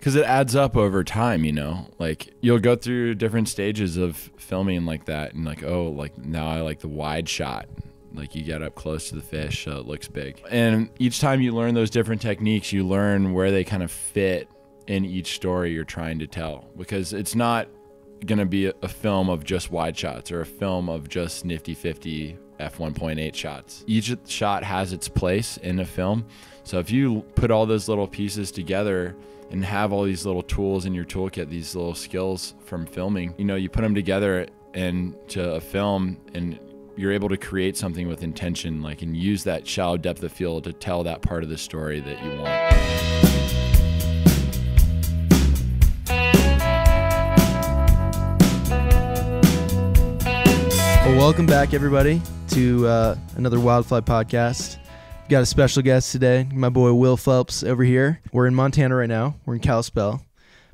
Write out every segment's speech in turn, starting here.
because it adds up over time you know? Like you'll go through different stages of filming like that and like oh like now i like the wide shot. Like you get up close to the fish so it looks big. And each time you learn those different techniques you learn where they kind of fit in each story you're trying to tell. Because it's not going to be a film of just wide shots or a film of just nifty 50 f1.8 shots. Each shot has its place in a film so if you put all those little pieces together and have all these little tools in your toolkit, these little skills from filming, you know, you put them together into a film and you're able to create something with intention, like, and use that shallow depth of field to tell that part of the story that you want. Well, welcome back, everybody, to uh, another Wild Fly podcast. Got a special guest today, my boy Will Phelps over here. We're in Montana right now. We're in Kalispell.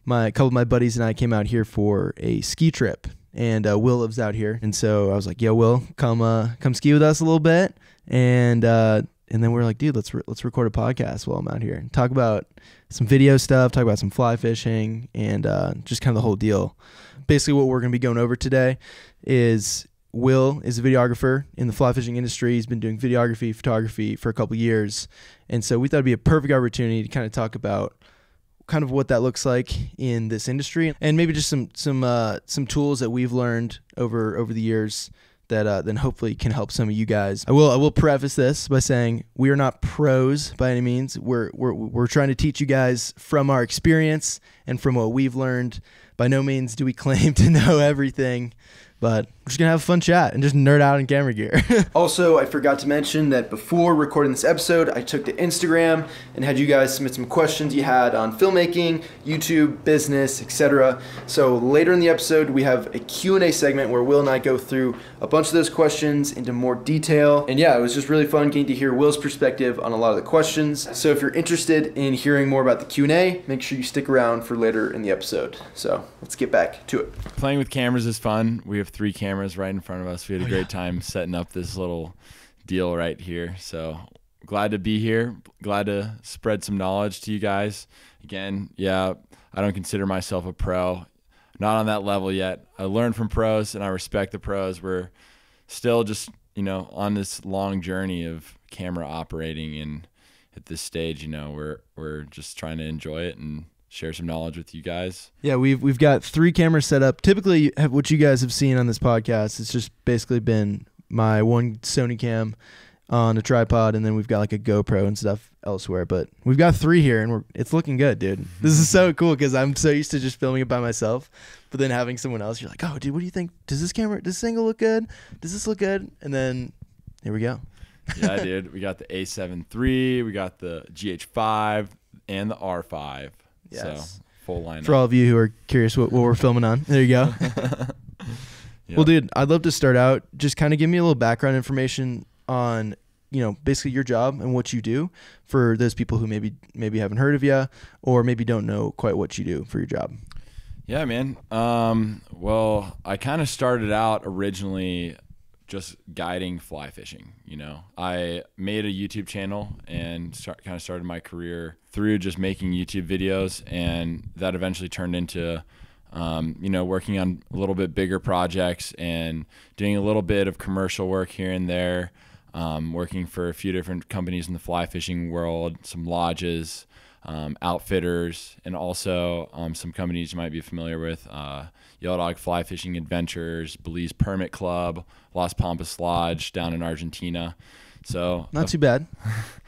My a couple of my buddies and I came out here for a ski trip, and uh, Will lives out here. And so I was like, "Yo, Will, come uh, come ski with us a little bit." And uh, and then we are like, "Dude, let's re- let's record a podcast while I'm out here. Talk about some video stuff, talk about some fly fishing, and uh, just kind of the whole deal." Basically, what we're gonna be going over today is Will is a videographer in the fly fishing industry. He's been doing videography, photography for a couple years, and so we thought it'd be a perfect opportunity to kind of talk about kind of what that looks like in this industry, and maybe just some some uh, some tools that we've learned over over the years that uh, then hopefully can help some of you guys. I will I will preface this by saying we are not pros by any means. We're we're we're trying to teach you guys from our experience and from what we've learned. By no means do we claim to know everything. But we're just gonna have a fun chat and just nerd out in camera gear. also, I forgot to mention that before recording this episode, I took to Instagram and had you guys submit some questions you had on filmmaking, YouTube, business, etc. So later in the episode, we have a Q&A segment where Will and I go through a bunch of those questions into more detail. And yeah, it was just really fun getting to hear Will's perspective on a lot of the questions. So if you're interested in hearing more about the Q&A, make sure you stick around for later in the episode. So let's get back to it. Playing with cameras is fun. We have three cameras right in front of us. We had a oh, great yeah. time setting up this little deal right here. So glad to be here. Glad to spread some knowledge to you guys. Again, yeah, I don't consider myself a pro. Not on that level yet. I learned from pros and I respect the pros. We're still just, you know, on this long journey of camera operating and at this stage, you know, we're we're just trying to enjoy it and share some knowledge with you guys. Yeah, we've we've got three cameras set up. Typically, what you guys have seen on this podcast, it's just basically been my one Sony cam on a tripod, and then we've got like a GoPro and stuff elsewhere. But we've got three here, and we're it's looking good, dude. This is so cool because I'm so used to just filming it by myself, but then having someone else, you're like, oh, dude, what do you think? Does this camera, does this angle look good? Does this look good? And then here we go. yeah, dude. We got the A7 III, we got the GH5, and the R5. Yes. So full line. For all of you who are curious what, what we're filming on, there you go. yep. Well, dude, I'd love to start out. Just kind of give me a little background information on you know basically your job and what you do for those people who maybe maybe haven't heard of you or maybe don't know quite what you do for your job. Yeah, man. Um, well, I kind of started out originally just guiding fly fishing. You know, I made a YouTube channel and start, kind of started my career through just making YouTube videos, and that eventually turned into, um, you know, working on a little bit bigger projects and doing a little bit of commercial work here and there. Um, working for a few different companies in the fly fishing world, some lodges, um, outfitters, and also um, some companies you might be familiar with. Uh, Yellow Dog Fly Fishing Adventures, Belize Permit Club, Las Pampas Lodge down in Argentina. So not too bad.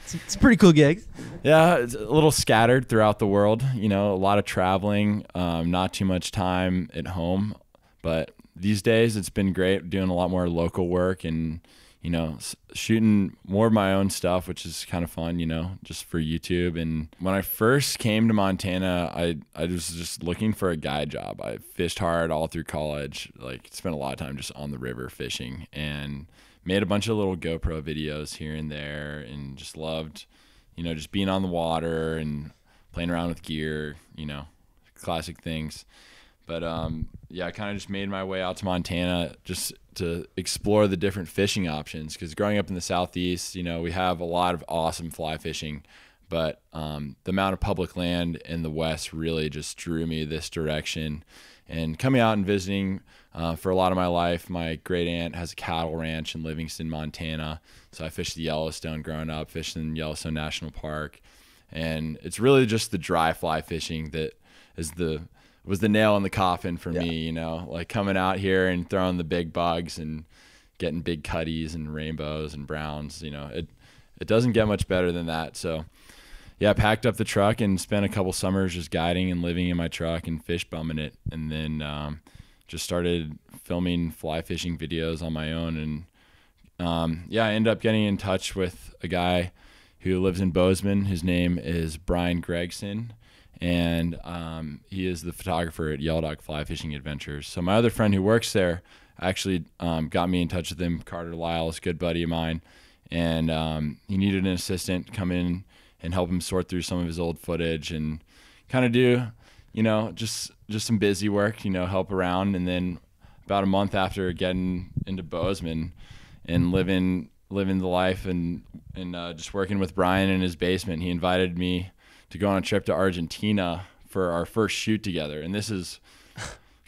It's, it's, a pretty cool gig. Yeah, it's a little scattered throughout the world. You know, a lot of traveling, um, not too much time at home. But these days, it's been great doing a lot more local work and you know, shooting more of my own stuff, which is kind of fun, you know, just for YouTube. And when I first came to Montana, I, I was just looking for a guide job. I fished hard all through college, like spent a lot of time just on the river fishing and made a bunch of little GoPro videos here and there and just loved, you know, just being on the water and playing around with gear, you know, classic things. But um, yeah, I kind of just made my way out to Montana just to explore the different fishing options. Because growing up in the southeast, you know, we have a lot of awesome fly fishing, but um, the amount of public land in the West really just drew me this direction. And coming out and visiting uh, for a lot of my life, my great aunt has a cattle ranch in Livingston, Montana. So I fished the Yellowstone growing up, fished in Yellowstone National Park, and it's really just the dry fly fishing that is the was the nail in the coffin for Yeah. me. You know, like coming out here and throwing the big bugs and getting big cutties and rainbows and browns. You know, it it doesn't get much better than that. So yeah, I packed up the truck and spent a couple summers just guiding and living in my truck and fish bumming it, and then um, just started filming fly fishing videos on my own. And um, yeah, I ended up getting in touch with a guy who lives in Bozeman. His name is Bryan Gregson, and um, he is the photographer at Yellow Dog Fly Fishing Adventures. So my other friend who works there actually um, got me in touch with him. Carter Lyle is a good buddy of mine, and um, he needed an assistant to come in and help him sort through some of his old footage and kind of do, you know, just just some busy work, you know, help around. And then about a month after getting into Bozeman and living living the life and and uh, just working with Bryan in his basement, he invited me to go on a trip to Argentina for our first shoot together. And this is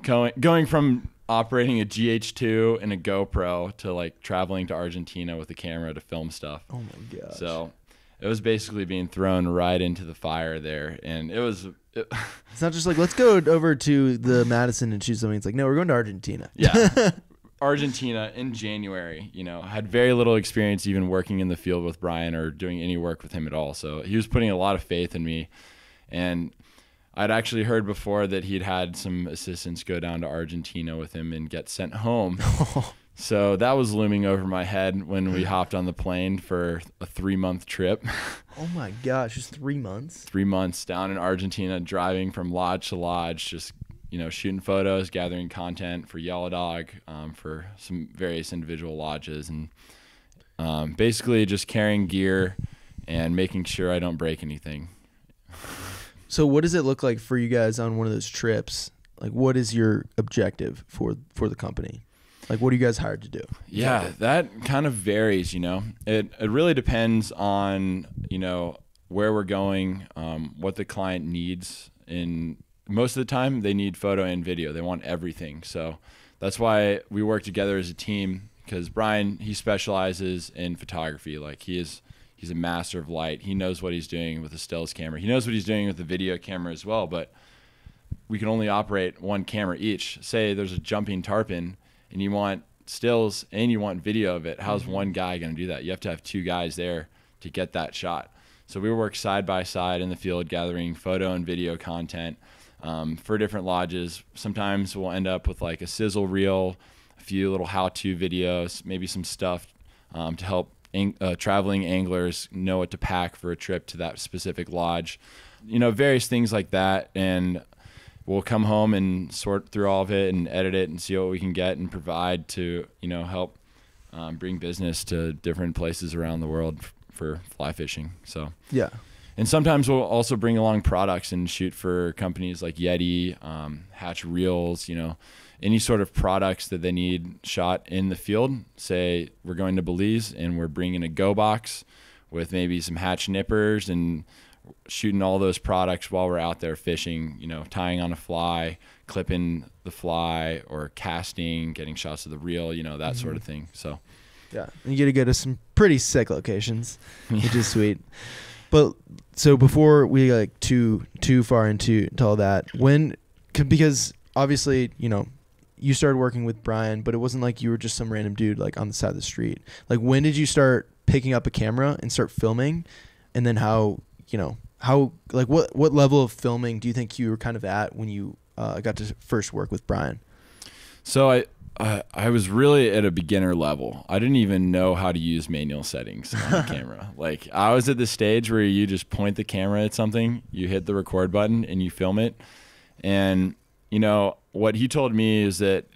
going going from operating a GH2 and a GoPro to like traveling to Argentina with a camera to film stuff. Oh my god. So it was basically being thrown right into the fire there, and it was. It, it's not just like let's go over to the Madison and shoot something. It's like no, we're going to Argentina. yeah. Argentina in January, you know, had very little experience even working in the field with Bryan or doing any work with him at all. So he was putting a lot of faith in me. And I'd actually heard before that he'd had some assistants go down to Argentina with him and get sent home. so that was looming over my head when we hopped on the plane for a three month trip. Oh my gosh, just three months. three months down in Argentina, driving from lodge to lodge, just you know, shooting photos, gathering content for Yellow Dog, um, for some various individual lodges, and um, basically just carrying gear and making sure I don't break anything. So what does it look like for you guys on one of those trips? Like what is your objective for for the company? Like what are you guys hired to do? Yeah, that kind of varies. You know, it it really depends on you know where we're going, um, what the client needs. In most of the time, they need photo and video. They want everything. So that's why we work together as a team. Because Bryan, he specializes in photography. Like he is, he's a master of light. He knows what he's doing with a stills camera. He knows what he's doing with the video camera as well. But we can only operate one camera each. Say there's a jumping tarpon and you want stills and you want video of it. How's mm-hmm. one guy going to do that? You have to have two guys there to get that shot. So we work side by side in the field gathering photo and video content um, for different lodges. Sometimes we'll end up with like a sizzle reel, a few little how-to videos, maybe some stuff um, to help uh, traveling anglers know what to pack for a trip to that specific lodge. You know, various things like that. And we'll come home and sort through all of it and edit it and see what we can get and provide to, you know, help um, bring business to different places around the world for fly fishing. So, Yeah. And sometimes we'll also bring along products and shoot for companies like Yeti, um, Hatch Reels, you know, any sort of products that they need shot in the field. Say we're going to Belize and we're bringing a Go box with maybe some Hatch nippers and shooting all those products while we're out there fishing, you know, tying on a fly, clipping the fly or casting, getting shots of the reel, you know, that sort of thing. So, Yeah. You get to go to some pretty sick locations, which is sweet. But so before we like too too far into to all that, when because obviously you know you started working with Bryan, but it wasn't like you were just some random dude like on the side of the street. Like when did you start picking up a camera and start filming, and then how you know how like what what level of filming do you think you were kind of at when you uh, got to first work with Bryan? So I, I I was really at a beginner level. I didn't even know how to use manual settings on the camera. Like I was at the stage where you just point the camera at something, you hit the record button, and you film it. And you know what he told me is that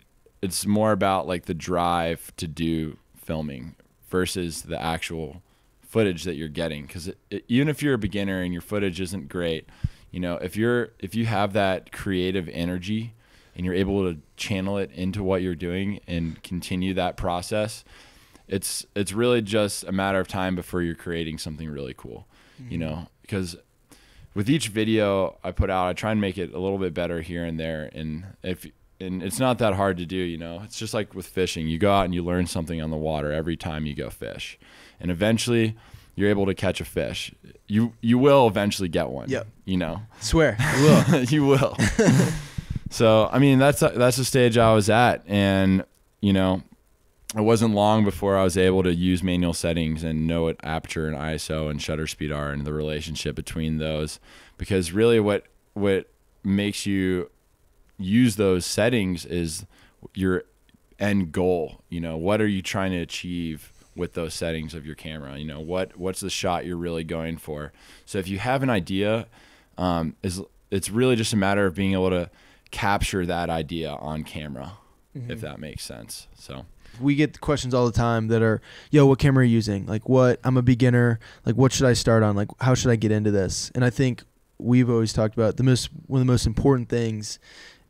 it's more about like the drive to do filming versus the actual footage that you're getting. Because even if you're a beginner and your footage isn't great, you know if you're if you have that creative energy and you're able to channel it into what you're doing and continue that process, it's it's really just a matter of time before you're creating something really cool. you mm-hmm. know, because with each video I put out, I try and make it a little bit better here and there. And if and it's not that hard to do, you know. It's just like with fishing. You go out and you learn something on the water every time you go fish. And eventually you're able to catch a fish. You you will eventually get one. Yep. You know. Swear, I will. you will. so I mean that's that's the stage I was at, and you know, it wasn't long before I was able to use manual settings and know what aperture and ISO and shutter speed are and the relationship between those, because really what what makes you use those settings is your end goal. You know, what are you trying to achieve? with those settings of your camera you know what what's the shot you're really going for so if you have an idea um, is it's really just a matter of being able to capture that idea on camera, mm-hmm. if that makes sense. So we get questions all the time that are, "Yo, what camera are you using? Like, what? I'm a beginner. Like, what should I start on? Like, how should I get into this?" And I think we've always talked about the most one of the most important things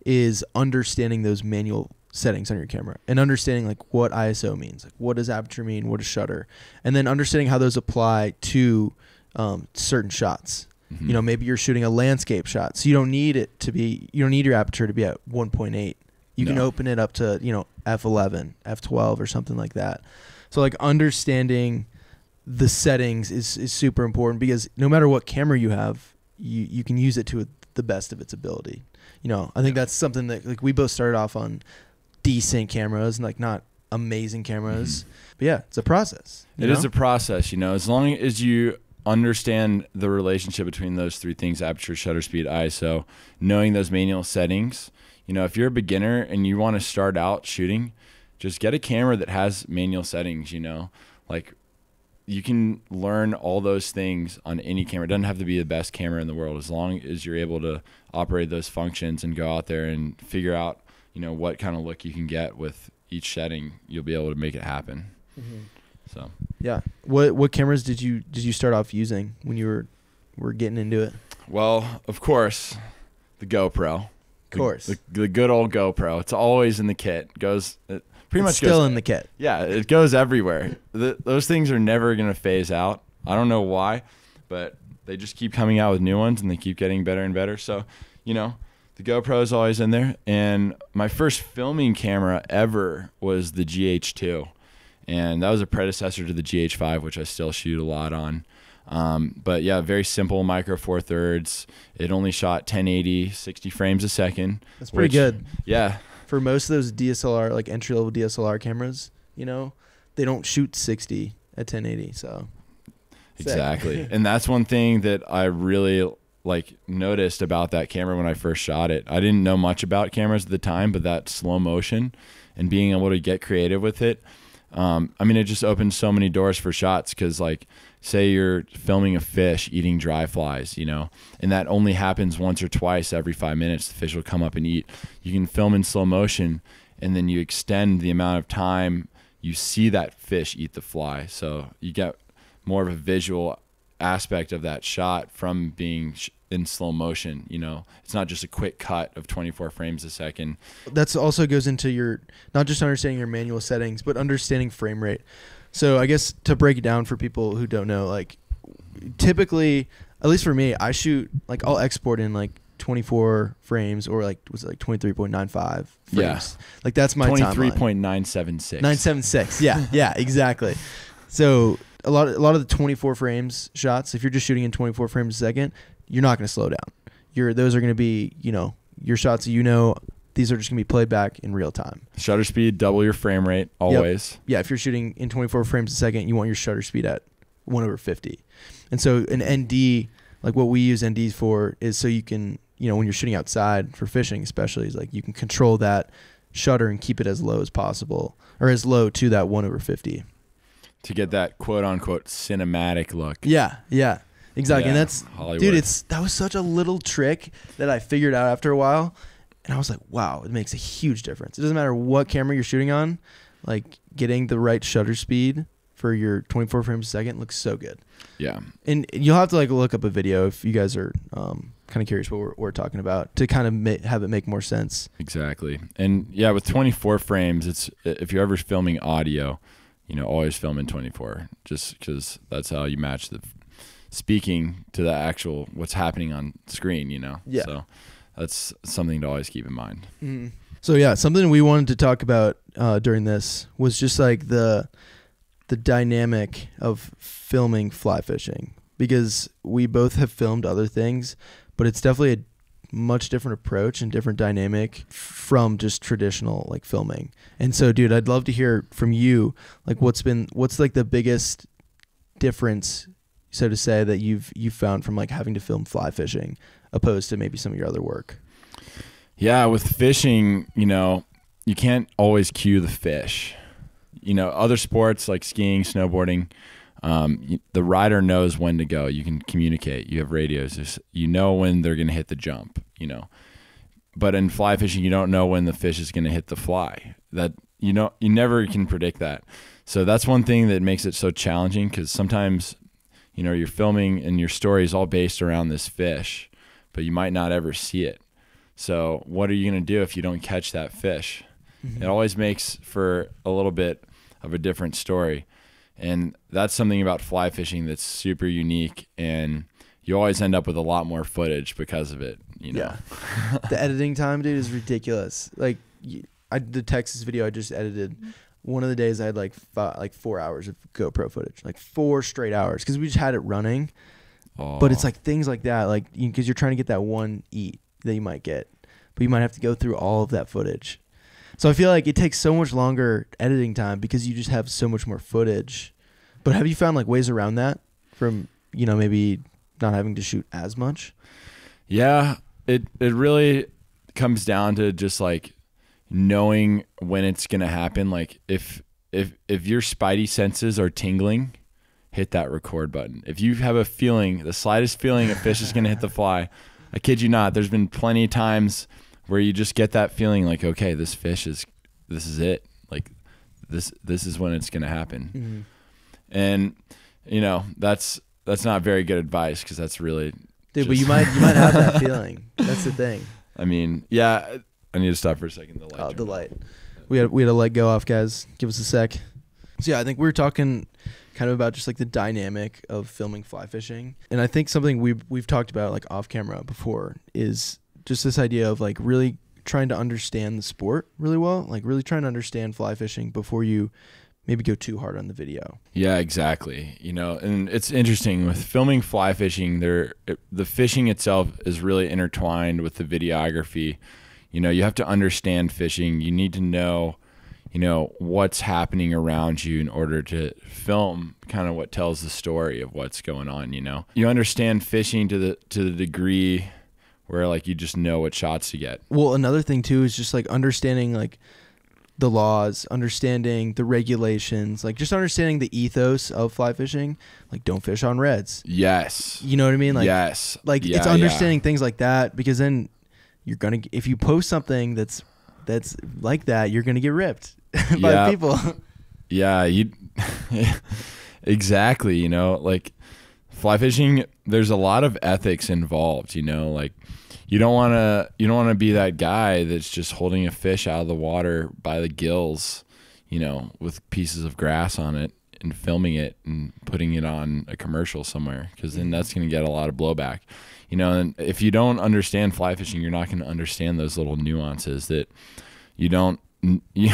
is understanding those manual settings on your camera and understanding like what ISO means, like what does aperture mean, what is shutter, and then understanding how those apply to um, certain shots. Mm-hmm. You know, maybe you're shooting a landscape shot, so you don't need it to be. You don't need your aperture to be at 1.8. You no. can open it up to you know f11, f12, or something like that. So like understanding the settings is is super important because no matter what camera you have, you you can use it to the best of its ability. You know, I think yeah. that's something that like we both started off on decent cameras and like not amazing cameras. Mm-hmm. But yeah, it's a process. It know? is a process, you know. As long as you understand the relationship between those three things aperture, shutter speed, ISO, knowing those manual settings. You know, if you're a beginner and you want to start out shooting, just get a camera that has manual settings, you know. Like you can learn all those things on any camera. It doesn't have to be the best camera in the world as long as you're able to operate those functions and go out there and figure out, you know, what kind of look you can get with each setting, you'll be able to make it happen. Mm-hmm. So yeah, what what cameras did you did you start off using when you were were getting into it? Well, of course, the GoPro. Of course, the, the, the good old GoPro. It's always in the kit. Goes it pretty it's much still goes, in the kit. Yeah, it goes everywhere. The, those things are never gonna phase out. I don't know why, but they just keep coming out with new ones and they keep getting better and better. So, you know, the GoPro is always in there. And my first filming camera ever was the GH2 and that was a predecessor to the GH5, which I still shoot a lot on. Um, but yeah, very simple micro four thirds. It only shot 1080, 60 frames a second. That's pretty which, good. Yeah. For most of those DSLR, like entry level DSLR cameras, you know, they don't shoot 60 at 1080. So exactly, and that's one thing that I really like noticed about that camera when I first shot it. I didn't know much about cameras at the time, but that slow motion and being able to get creative with it um, I mean, it just opens so many doors for shots because, like, say you're filming a fish eating dry flies, you know, and that only happens once or twice every five minutes. The fish will come up and eat. You can film in slow motion, and then you extend the amount of time you see that fish eat the fly. So you get more of a visual aspect of that shot from being in slow motion you know? It's not just a quick cut of 24 frames a second. That's also goes into your not just understanding your manual settings but understanding frame rate. So i guess to break it down for people who don't know like typically at least for me i shoot like i'll export in like 24 frames or like was it like 23.95 frames yeah. like that's my 23.976 976 yeah yeah exactly. So a lot of, a lot of the 24 frames shots if you're just shooting in 24 frames a second you're not going to slow down. You're those are going to be you know your shots you know these are just going to be played back in real time. Shutter speed, double your frame rate always. Yep. Yeah, if you're shooting in 24 frames a second, you want your shutter speed at 1 over 50. And so an ND, like what we use NDs for, is so you can, you know, when you're shooting outside for fishing, especially, is like you can control that shutter and keep it as low as possible or as low to that 1 over 50. To get that quote unquote cinematic look. Yeah, yeah. Exactly, yeah, and that's Hollywood. dude. It's that was such a little trick that I figured out after a while, and I was like, wow, it makes a huge difference. It doesn't matter what camera you're shooting on, like getting the right shutter speed for your 24 frames a second looks so good. Yeah, and you'll have to like look up a video if you guys are um, kind of curious what we're, we're, talking about to kind of ma- have it make more sense. Exactly, and yeah, with 24 frames, it's if you're ever filming audio, you know, always film in 24, just because that's how you match the speaking to the actual what's happening on screen. You know. Yeah. So that's something to always keep in mind. Mm. So yeah, something we wanted to talk about uh, during this was just like the the dynamic of filming fly fishing because we both have filmed other things, but it's definitely a much different approach and different dynamic from just traditional like filming. And so dude, I'd love to hear from you like what's been what's like the biggest difference so to say that you've you found from like having to film fly fishing opposed to maybe some of your other work. Yeah, with fishing, you know, you can't always cue the fish. You know, other sports like skiing, snowboarding, um, the rider knows when to go. You can communicate. You have radios. You know when they're going to hit the jump. You know, but in fly fishing, you don't know when the fish is going to hit the fly. That you know, you never can predict that. So that's one thing that makes it so challenging because sometimes, you know, you're filming and your story is all based around this fish, but you might not ever see it. So what are you going to do if you don't catch that fish? Mm-hmm. It always makes for a little bit of a different story. And that's something about fly fishing that's super unique and you always end up with a lot more footage because of it, you know. Yeah. the editing time, dude, is ridiculous. Like, y- I the Texas video I just edited. Mm-hmm. One of the days I had like five, like four hours of GoPro footage, like four straight hours, because we just had it running. But it's like things like that, like because you're trying to get that one eat that you might get, but you might have to go through all of that footage. So I feel like it takes so much longer editing time because you just have so much more footage. But have you found like ways around that from you know maybe not having to shoot as much? Yeah, it it really comes down to just like knowing when it's gonna happen. Like if if if your spidey senses are tingling, hit that record button. If you have a feeling, the slightest feeling a fish is gonna hit the fly, I kid you not, there's been plenty of times where you just get that feeling like, okay, this fish is this is it. Like this this is when it's gonna happen. Mm-hmm. And you know, that's that's not very good advice because that's really Dude, but you might you might have that feeling. That's the thing. I mean, yeah. I need to stop for a second. The light. Oh, the turned light. We had we had to let go off, guys. Give us a sec. So yeah, I think we were talking kind of about just like the dynamic of filming fly fishing, and I think something we've we've talked about like off camera before is just this idea of like really trying to understand the sport really well, like really trying to understand fly fishing before you maybe go too hard on the video. Yeah, exactly. You know, and it's interesting with filming fly fishing. There, the fishing itself is really intertwined with the videography. You know, you have to understand fishing. You need to know, you know, what's happening around you in order to film kind of what tells the story of what's going on. You know, you understand fishing to the to the degree where like you just know what shots to get. Well, another thing too is just like understanding like the laws, understanding the regulations, like just understanding the ethos of fly fishing. Like don't fish on redds. Yes. You know what I mean? Like yes. like Yeah, it's yeah. understanding things like that because then you're gonna if you post something that's that's like that, you're gonna get ripped by Yeah. people. Yeah, you exactly, you know, like fly fishing there's a lot of ethics involved, you know, like you don't want to you don't want to be that guy that's just holding a fish out of the water by the gills, you know, with pieces of grass on it and filming it and putting it on a commercial somewhere cuz then mm-hmm. that's going to get a lot of blowback. You know, and if you don't understand fly fishing, you're not going to understand those little nuances that you don't you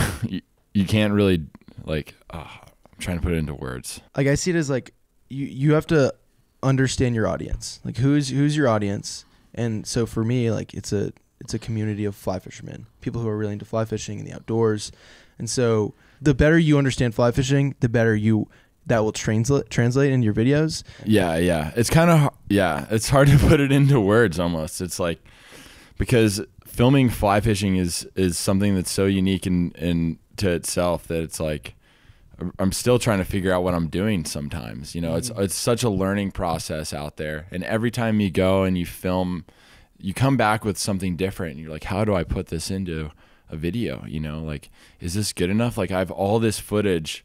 you can't really like uh, I'm trying to put it into words. like I see it as like you you have to understand your audience. Like who's who's your audience? And so for me, like it's a it's a community of fly fishermen, people who are really into fly fishing in the outdoors. And so the better you understand fly fishing, the better you that will translate translate in your videos. Yeah, yeah. It's kind of yeah, it's hard to put it into words almost. It's like because filming fly fishing is is something that's so unique in in to itself that it's like I'm still trying to figure out what I'm doing sometimes. You know, it's mm-hmm. it's such a learning process out there. And every time you go and you film you come back with something different and you're like, how do I put this into a video? You know, like, is this good enough? Like I have all this footage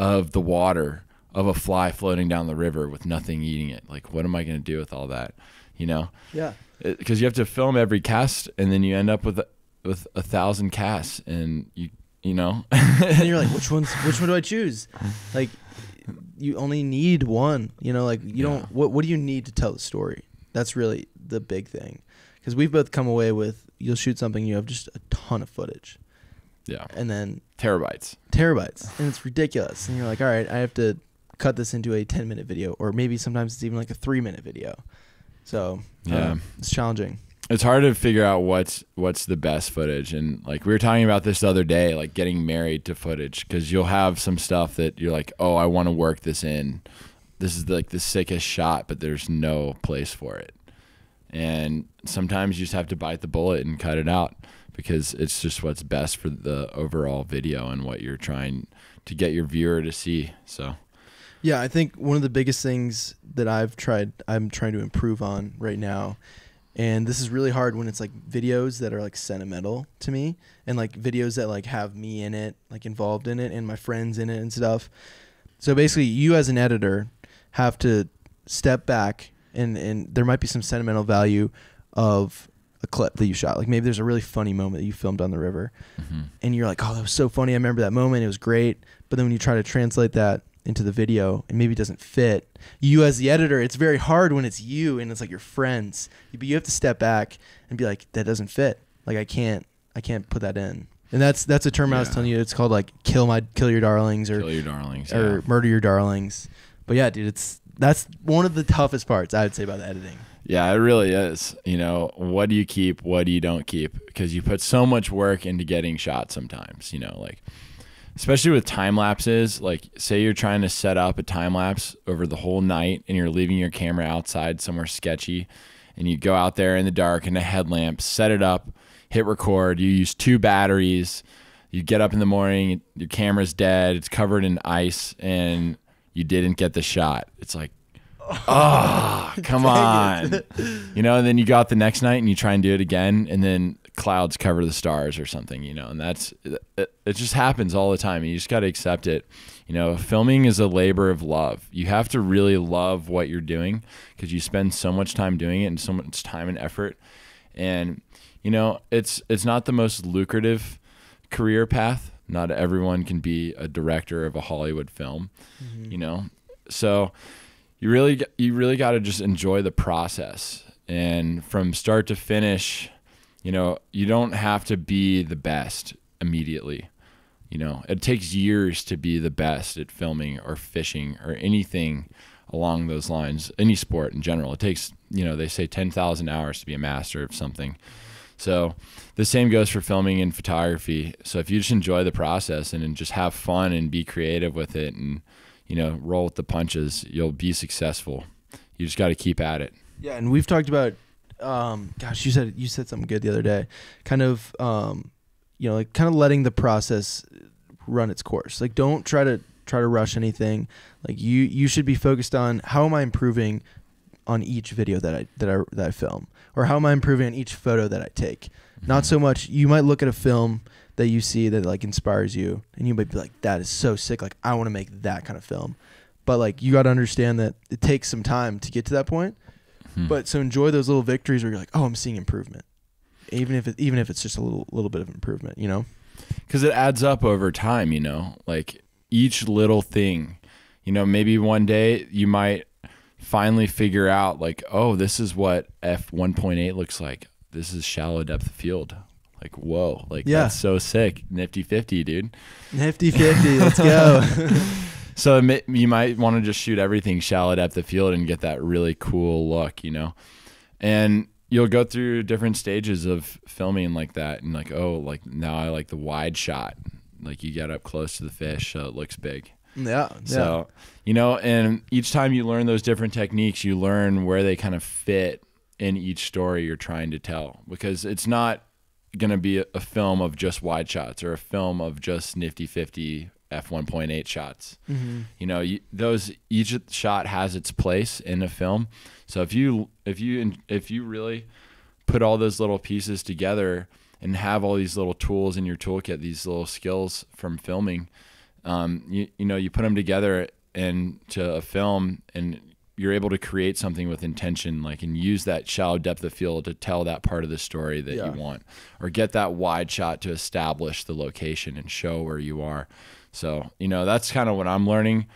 of the water of a fly floating down the river with nothing eating it. Like, what am I going to do with all that? You know, Yeah. because you have to film every cast, and then you end up with a, with a thousand casts, and you you know, and you're like, which one's which one do I choose? Like, you only need one. You know, like you Yeah. don't. What what do you need to tell the story? That's really the big thing. Because we've both come away with you'll shoot something you have just a ton of footage, Yeah. and then Terabytes. terabytes, and it's ridiculous. And you're like, all right, I have to cut this into a 10 minute video, or maybe sometimes it's even like a three minute video. So Yeah. it's challenging. it's hard to figure out what's what's the best footage and like we were talking about this the other day like getting married to footage because you'll have some stuff that you're like oh i want to work this in this is like the sickest shot but there's no place for it and sometimes you just have to bite the bullet and cut it out because it's just what's best for the overall video and what you're trying to get your viewer to see so Yeah, I think one of the biggest things that I've tried, I'm trying to improve on right now, and this is really hard when it's like videos that are like sentimental to me, and like videos that like have me in it, like involved in it, and my friends in it and stuff. So basically, you as an editor have to step back, and and there might be some sentimental value of a clip that you shot. Like maybe there's a really funny moment that you filmed on the river, mm-hmm. and you're like, oh, that was so funny. I remember that moment. It was great. But then when you try to translate that into the video and maybe it doesn't fit, you as the editor, it's very hard when it's you and it's like your friends. But you have to step back and be like, that doesn't fit. Like I can't, I can't put that in. And that's that's a term I was telling you. It's called like kill my kill your darlings or kill your darlings or yeah. murder your darlings. But yeah, dude, it's that's one of the toughest parts I would say about editing. Yeah, it really is. You know, what do you keep? What do you don't keep? Because you put so much work into getting shots sometimes, you know, like, especially with time lapses. Like, say you're trying to set up a time lapse over the whole night and you're leaving your camera outside somewhere sketchy and you go out there in the dark in a headlamp, set it up, hit record. You use two batteries. You get up in the morning, your camera's dead, it's covered in ice, and you didn't get the shot. It's like, oh, come on. You know, and then you go out the next night and you try and do it again, and then clouds cover the stars or something, you know, and that's it, it just happens all the time. And you just got to accept it. You know, filming is a labor of love. You have to really love what you're doing because you spend so much time doing it and so much time and effort. And, you know, it's it's not the most lucrative career path. Not everyone can be a director of a Hollywood film, mm-hmm. you know. So you really you really got to just enjoy the process. And from start to finish you know you don't have to be the best immediately. You know it takes years to be the best at filming or fishing or anything along those lines any sport in general. It takes you know they say 10,000 hours to be a master of something so the same goes for filming and photography so if you just enjoy the process and, and just have fun and be creative with it and you know roll with the punches you'll be successful you just got to keep at it Yeah, and we've talked about um gosh, you said you said something good the other day. Kind of um you know, like kind of letting the process run its course. Like don't try to try to rush anything. Like you you should be focused on how am I improving on each video that I that I that I film or how am I improving on each photo that I take. Not so much you might look at a film that you see that like inspires you and you might be like that is so sick like I want to make that kind of film. But like you got to understand that it takes some time to get to that point. Hmm. But so enjoy those little victories where you're like, oh, I'm seeing improvement, even if it, even if it's just a little little bit of improvement, you know. because it adds up over time you know like each little thing you know maybe one day you might finally figure out like oh this is what f1.8 looks like this is shallow depth of field like whoa like Yeah. that's so sick nifty 50 dude Nifty fifty, let's go. so you might want to just shoot everything shallow depth of field and get that really cool look, you know. And you'll go through different stages of filming like that, and like, oh, like now I like the wide shot, like you get up close to the fish, so it looks big. Yeah, So, you know, and each time you learn those different techniques, you learn where they kind of fit in each story you're trying to tell. Because it's not going to be a, a film of just wide shots or a film of just nifty 50 f1.8 shots. Yeah. hmm you know you, those each shot has its place in a film. So if you if you if you really put all those little pieces together and have all these little tools in your toolkit these little skills from filming um, you, you know you put them together into a film and you're able to create something with intention like and use that shallow depth of field to tell that part of the story that Yeah. you want or get that wide shot to establish the location and show where you are so you know that's kind of what i'm learning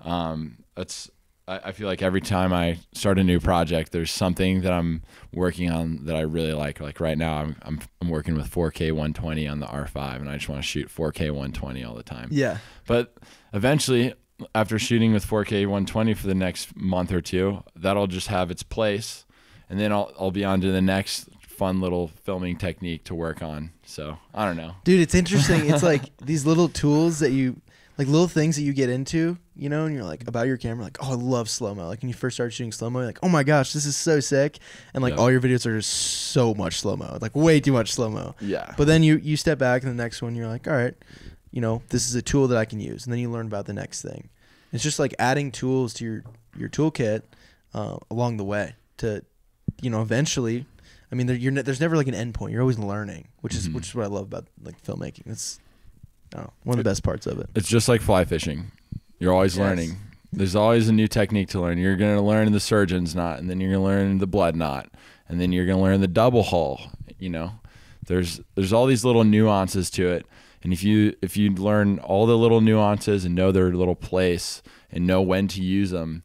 Um, that's I, I feel like every time I start a new project, there's something that I'm working on that I really like. Like right now, I'm I'm, I'm working with 4K 120 on the R5, and I just want to shoot 4K 120 all the time. Yeah. But eventually, after shooting with 4K 120 for the next month or two, that'll just have its place, and then I'll I'll be on to the next fun little filming technique to work on. So I don't know. Dude, it's interesting. It's like these little tools that you like little things that you get into, you know, and you're like about your camera, like, oh, I love slow mo. Like when you first start shooting slow mo, like, oh my gosh, this is so sick. And like Yeah. all your videos are just so much slow mo, like way too much slow mo. Yeah. But then you you step back and the next one you're like, all right, you know, this is a tool that I can use, and then you learn about the next thing. It's just like adding tools to your your toolkit uh, along the way to, you know, eventually. I mean, there, you're ne- there's never like an end point. You're always learning, which is Mhm. which is what I love about like filmmaking. It's I don't know, one of the best parts of it. It's just like fly fishing. You're always Yes. learning. There's always a new technique to learn. You're going to learn the surgeon's knot, and then you're going to learn the blood knot, and then you're going to learn the double haul. You know, there's there's all these little nuances to it, and if you if you learn all the little nuances and know their little place and know when to use them,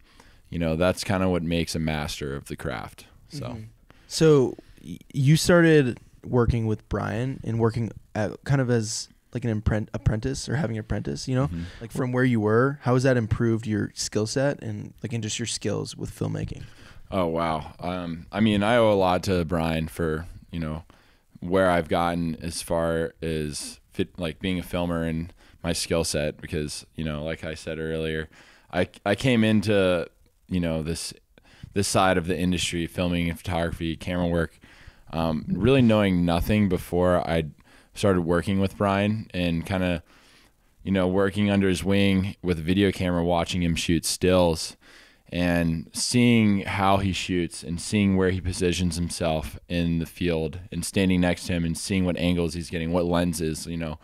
you know that's kind of what makes a master of the craft. So Mhm. So you started working with Bryan and working at, kind of as like an imprent- apprentice or having an apprentice, you know, mhm. like from where you were. How has that improved your skill set and like and just your skills with filmmaking? Oh wow. Um, I mean, I owe a lot to Bryan for you know where I've gotten as far as fit, like being a filmer and my skill set because you know, like I said earlier, I I came into you know this this side of the industry, filming and photography, camera work, um, really knowing nothing before I started working with Bryan and kind of you know working under his wing with a video camera, watching him shoot stills and seeing how he shoots and seeing where he positions himself in the field and standing next to him and seeing what angles he's getting, what lenses, you know,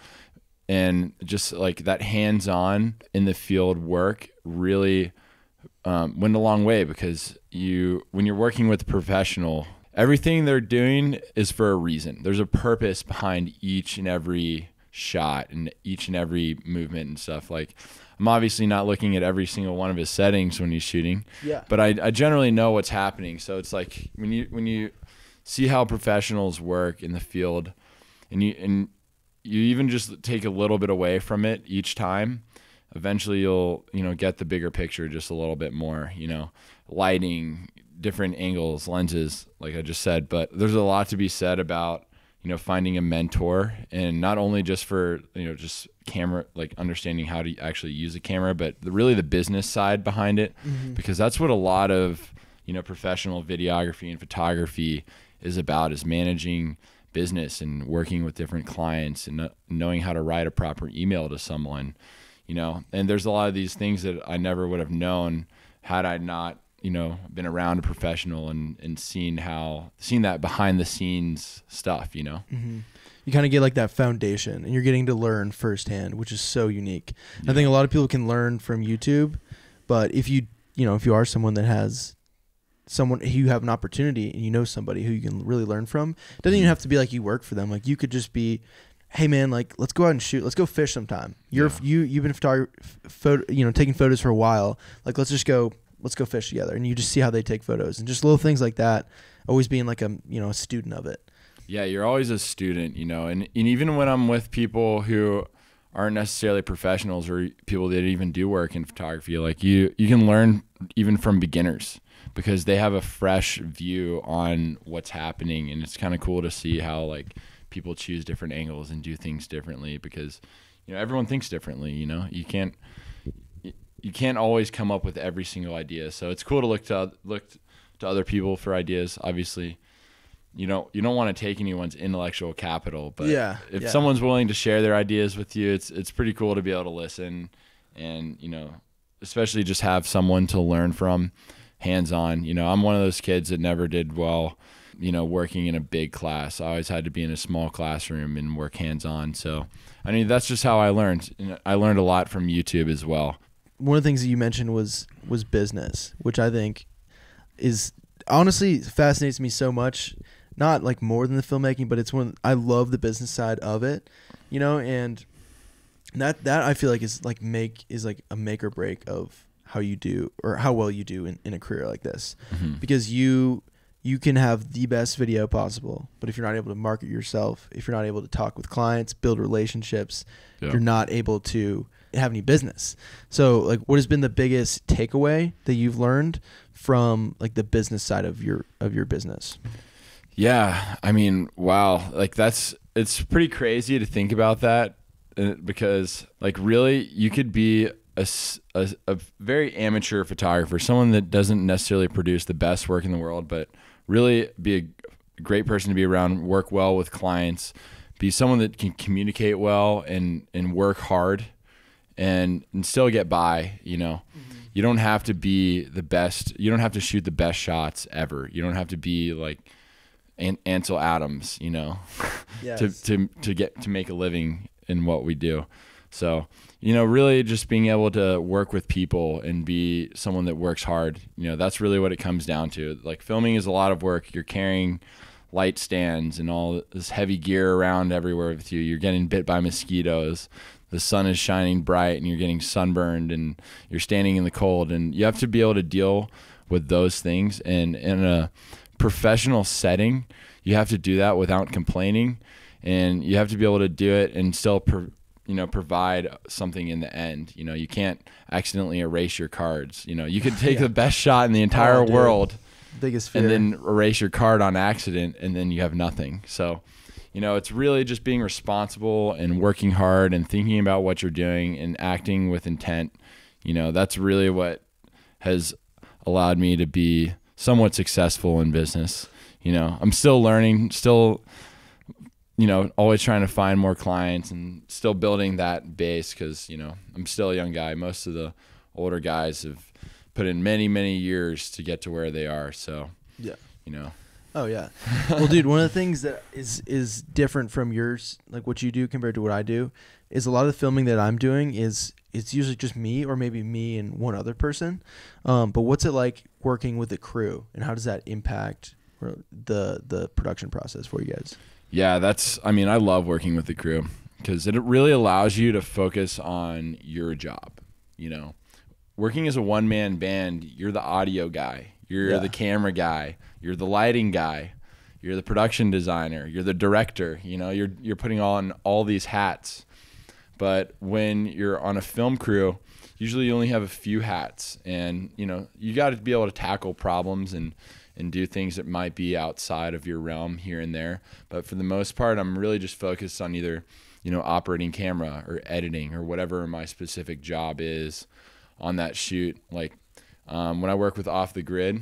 and just like that hands on in the field work really um, went a long way because you, when you're working with a professional, everything they're doing is for a reason. There's a purpose behind each and every shot and each and every movement and stuff. Like, I'm obviously not looking at every single one of his settings when he's shooting, Yeah. but I, I generally know what's happening. So it's like when you when you see how professionals work in the field, and you and you even just take a little bit away from it each time, eventually you'll you know get the bigger picture just a little bit more. You know, lighting, different angles, lenses, like I just said. But there's a lot to be said about you know finding a mentor, and not only just for you know just camera like understanding how to actually use a camera, but the, really the business side behind it mm-hmm. because that's what a lot of you know professional videography and photography is about is managing business and working with different clients and knowing how to write a proper email to someone you know and there's a lot of these things that i never would have known had i not you know been around a professional and and seen how seen that behind the scenes stuff you know Mm-hmm. You kind of get like that foundation, and you're getting to learn firsthand, which is so unique. I think a lot of people can learn from YouTube, but if you you know if you are someone that has someone who you have an opportunity and you know somebody who you can really learn from, doesn't even have to be like you work for them. Like you could just be, hey man, like let's go out and shoot. Let's go fish sometime. You're Yeah. you you've been photog- photo you know taking photos for a while. Like let's just go let's go fish together, and you just see how they take photos and just little things like that. Always being like a you know a student of it. Yeah, you're always a student, you know, and, and even when I'm with people who aren't necessarily professionals or people that even do work in photography, like you, you can learn even from beginners because they have a fresh view on what's happening, and it's kind of cool to see how like people choose different angles and do things differently because you know everyone thinks differently. You know, you can't you- can't always come up with every single idea, so it's cool to look to look to other people for ideas. Obviously you don't you don't want to take anyone's intellectual capital, but Yeah, if yeah. someone's willing to share their ideas with you, it's it's pretty cool to be able to listen and you know, especially just have someone to learn from hands on. You know, I'm one of those kids that never did well, you know, working in a big class. I always had to be in a small classroom and work hands on. So, I mean, that's just how I learned. And I learned a lot from YouTube as well. One of the things that you mentioned was was business, which I think is honestly fascinates me so much. Not like more than the filmmaking, but it's one I love the business side of it, you know, and that that I feel like is like make is like a make or break of how you do or how well you do in, in a career like this Mhm. because you you can have the best video possible but if you're not able to market yourself if you're not able to talk with clients build relationships Yeah. you're not able to have any business. So like what has been the biggest takeaway that you've learned from like the business side of your of your business? Yeah, I mean, wow, like that's it's pretty crazy to think about that uh, because like really you could be a a very amateur photographer, someone that doesn't necessarily produce the best work in the world, but really be a great person to be around, work well with clients, be someone that can communicate well and and work hard and and still get by, you know. Mm-hmm. You don't have to be the best. You don't have to shoot the best shots ever. You don't have to be like An- Ansel Adams, you know, to, to to get to make a living in what we do. So, you know, really just being able to work with people and be someone that works hard, you know, that's really what it comes down to. Like filming is a lot of work. You're carrying light stands and all this heavy gear around everywhere with you. You're getting bit by mosquitoes. The sun is shining bright and you're getting sunburned and you're standing in the cold and you have to be able to deal with those things. And in a professional setting, you have to do that without complaining and you have to be able to do it and still you know provide something in the end. You know you can't accidentally erase your cards. You know you could take Yeah. the best shot in the oh, entire Oh, world biggest fear and then erase your card on accident and then you have nothing. So you know it's really just being responsible and working hard and thinking about what you're doing and acting with intent. You know that's really what has allowed me to be somewhat successful in business. You know i'm still learning still you know always trying to find more clients and still building that base because you know i'm still a young guy. Most of the older guys have put in many many years to get to where they are. So yeah. you know Oh yeah. well, dude, one of the things that is is different from yours, like what you do compared to what I do, is a lot of the filming that I'm doing is it's usually just me or maybe me and one other person. Um, but what's it like working with a crew, and how does that impact the the production process for you guys? Yeah, that's. I mean, I love working with the crew because it really allows you to focus on your job. You know, working as a one man band, you're the audio guy, you're Yeah. the camera guy, you're the lighting guy, you're the production designer, you're the director. You know, you're you're putting on all these hats. But when you're on a film crew, usually you only have a few hats, and you know you got to be able to tackle problems and and do things that might be outside of your realm here and there. But for the most part, I'm really just focused on either you know operating camera or editing or whatever my specific job is on that shoot. Like um, when I work with Off the Grid,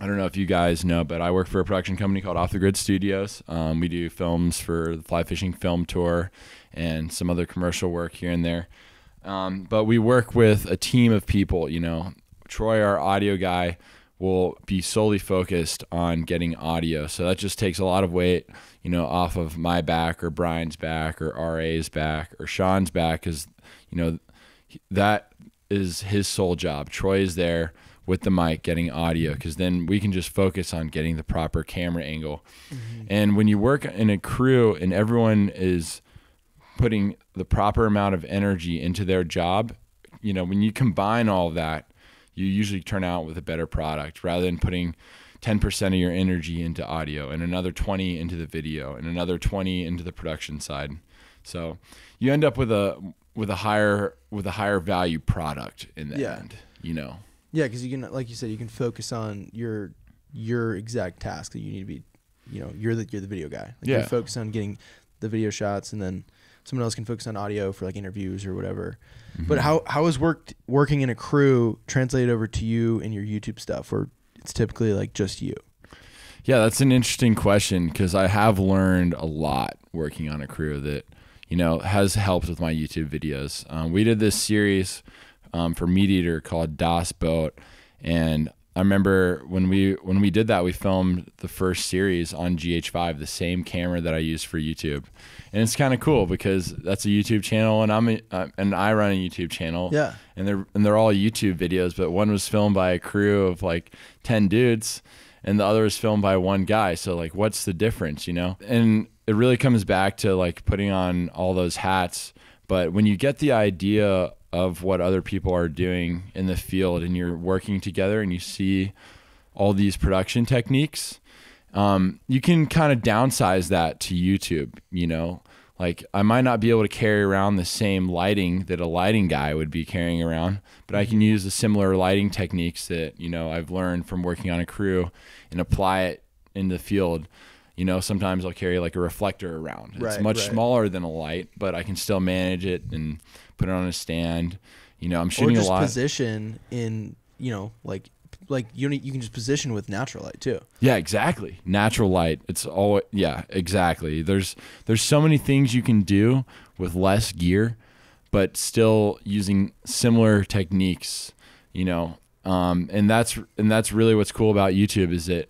I don't know if you guys know, but I work for a production company called Off the Grid Studios. Um, we do films for the Fly Fishing Film Tour and some other commercial work here and there. Um, but we work with a team of people. You know, Troy, our audio guy, will be solely focused on getting audio. So that just takes a lot of weight, you know, off of my back or Brian's back or RA's back or Sean's back, because you know that is his sole job. Troy is there with the mic getting audio because then we can just focus on getting the proper camera angle. Mm-hmm. And when you work in a crew and everyone is putting the proper amount of energy into their job, you know, when you combine all of that, you usually turn out with a better product rather than putting 10% of your energy into audio and another 20 into the video and another 20 into the production side. So you end up with a with a higher with a higher value product in the Yeah. end, you know. Yeah, because you can, like you said, you can focus on your your exact task that you need to be. You know, you're the you're the video guy. Like Yeah. You focus on getting the video shots, and then someone else can focus on audio for like interviews or whatever. But how how is worked working in a crew translated over to you and your YouTube stuff, where it's typically like just you? Yeah, that's an interesting question because I have learned a lot working on a crew that, you know, has helped with my YouTube videos. Um, we did this series um, for MeatEater called Das Boat, and I remember when we when we did that, we filmed the first series on GH5, the same camera that I use for YouTube, and it's kind of cool because that's a YouTube channel, and I'm a, uh, and I run a YouTube channel, Yeah. and they're and they're all YouTube videos, but one was filmed by a crew of like ten dudes, and the other was filmed by one guy. So like, what's the difference, you know? And it really comes back to like putting on all those hats. But when you get the idea of what other people are doing in the field and you're working together and you see all these production techniques, um, you can kind of downsize that to YouTube, you know. Like I might not be able to carry around the same lighting that a lighting guy would be carrying around, but I can use the similar lighting techniques that, you know, I've learned from working on a crew and apply it in the field. You know, sometimes I'll carry like a reflector around. It's Right, much right. smaller than a light, but I can still manage it and put it on a stand. You know, I'm or shooting a just lot. position in you know like like you you can just position with natural light too. Yeah, exactly. Natural light. It's all yeah, exactly. There's there's so many things you can do with less gear, but still using similar techniques, you know. Um, and that's and that's really what's cool about YouTube is that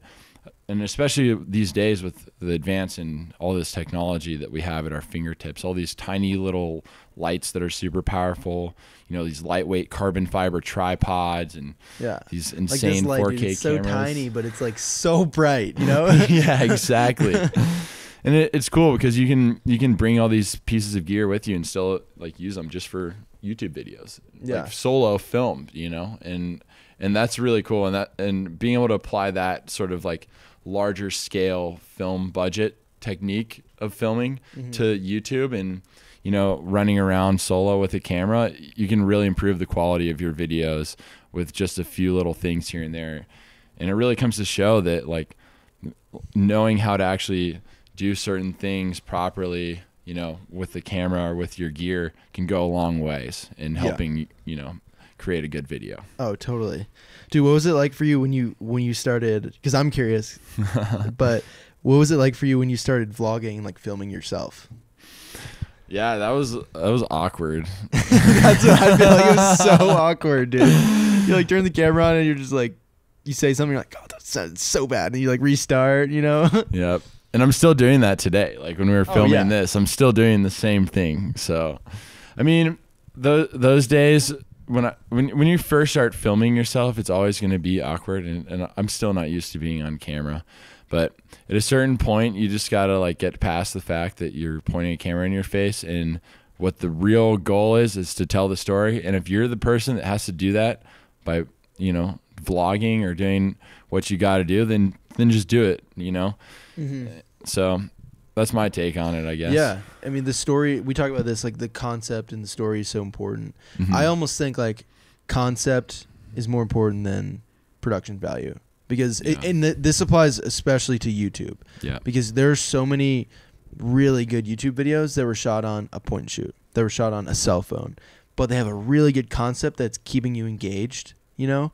and especially these days with the advance in all this technology that we have at our fingertips, all these tiny little lights that are super powerful, you know, these lightweight carbon fiber tripods and Yeah. these Like insane light, 4K dude, it's so tiny, but it's like so bright, you know? yeah, exactly. and it, it's cool because you can you can bring all these pieces of gear with you and still like use them just for YouTube videos. Yeah. Like solo filmed, you know, and and that's really cool. And that and being able to apply that sort of like larger scale film budget technique of filming Mm-hmm. to YouTube and you know running around solo with a camera, you can really improve the quality of your videos with just a few little things here and there. And it really comes to show that like knowing how to actually do certain things properly, you know, with the camera or with your gear can go a long ways in Yeah. helping, you know, create a good video. Oh, totally, dude. What was it like for you when you when you started? Because I'm curious, but what was it like for you when you started vlogging and like filming yourself? Yeah, that was that was awkward. That's what I feel like. It was so awkward, dude. You like turn the camera on and you're just like, you say something, you're like, oh, that sounds so bad, and you like restart, you know? yep. And I'm still doing that today. Like when we were Oh, filming yeah. this, I'm still doing the same thing. So, I mean, those those days when I when when you first start filming yourself, it's always going to be awkward, and, and I'm still not used to being on camera. But at a certain point, you just gotta like get past the fact that you're pointing a camera in your face, and what the real goal is is to tell the story. And if you're the person that has to do that by you know vlogging or doing what you got to do, then then just do it. You know. Mm-hmm. So that's my take on it, I guess. Yeah, I mean the story. We talk about this like the concept and the story is so important. Mhm. I almost think like concept is more important than production value because it, and th- this applies especially to YouTube yeah. because there's so many really good YouTube videos that were shot on a point and shoot. That were shot on a cell phone, but they have a really good concept that's keeping you engaged. You know,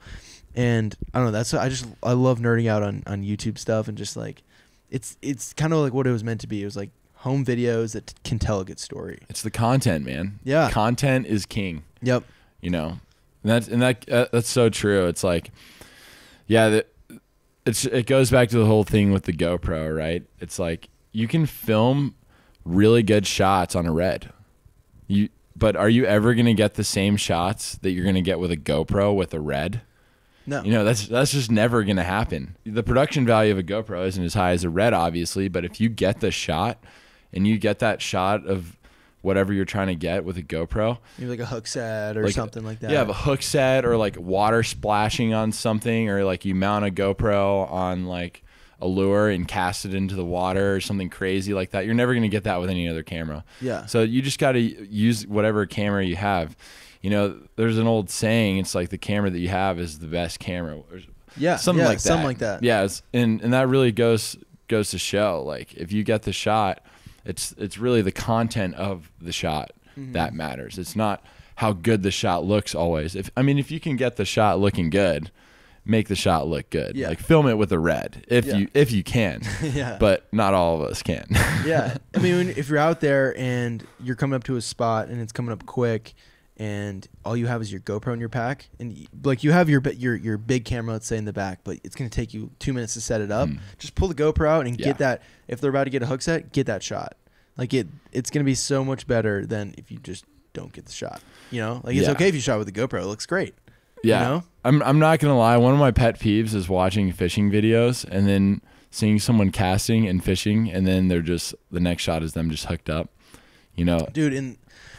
and I don't know. That's I just I love nerding out on on YouTube stuff and just like it's it's kind of like what it was meant to be. It was like home videos that t- can tell a good story. It's the content, man. Yeah. Content is king. Yep. you know and that's and that uh, that's so true it's like yeah that it's it goes back to the whole thing with the GoPro right it's like you can film really good shots on a red you but are you ever going to get the same shots that you're going to get with a GoPro with a red No. you know that's that's just never going to happen the production value of a GoPro isn't as high as a red obviously but if you get the shot and you get that shot of whatever you're trying to get with a GoPro Maybe like a hook set or Like, something like that. yeah, have a hook set or like water splashing on something, or like you mount a GoPro on like a lure and cast it into the water or something crazy like that. You're never gonna get that with any other camera. yeah. So you just got to use whatever camera you have. You know, there's an old saying. It's like the camera that you have is the best camera. Yeah. something yeah, like that. Something like that. Yeah, it's, and and that really goes goes to show like if you get the shot, it's it's really the content of the shot Mm-hmm. that matters. It's not how good the shot looks always. If I mean if you can get the shot looking good, make the shot look good. Yeah. Like film it with a red if Yeah. you if you can. yeah. but not all of us can. yeah. I mean, if you're out there and you're coming up to a spot and it's coming up quick, and all you have is your GoPro in your pack, and like you have your your your big camera, let's say in the back, but it's gonna take you two minutes to set it up. Mm. Just pull the GoPro out and Yeah. get that. If they're about to get a hook set, get that shot. Like it, it's gonna be so much better than if you just don't get the shot. You know, like it's Yeah. okay if you shot with the GoPro, it looks great. Yeah. You know? I'm I'm not gonna lie, one of my pet peeves is watching fishing videos and then seeing someone casting and fishing and then they're just the next shot is them just hooked up. You know, dude and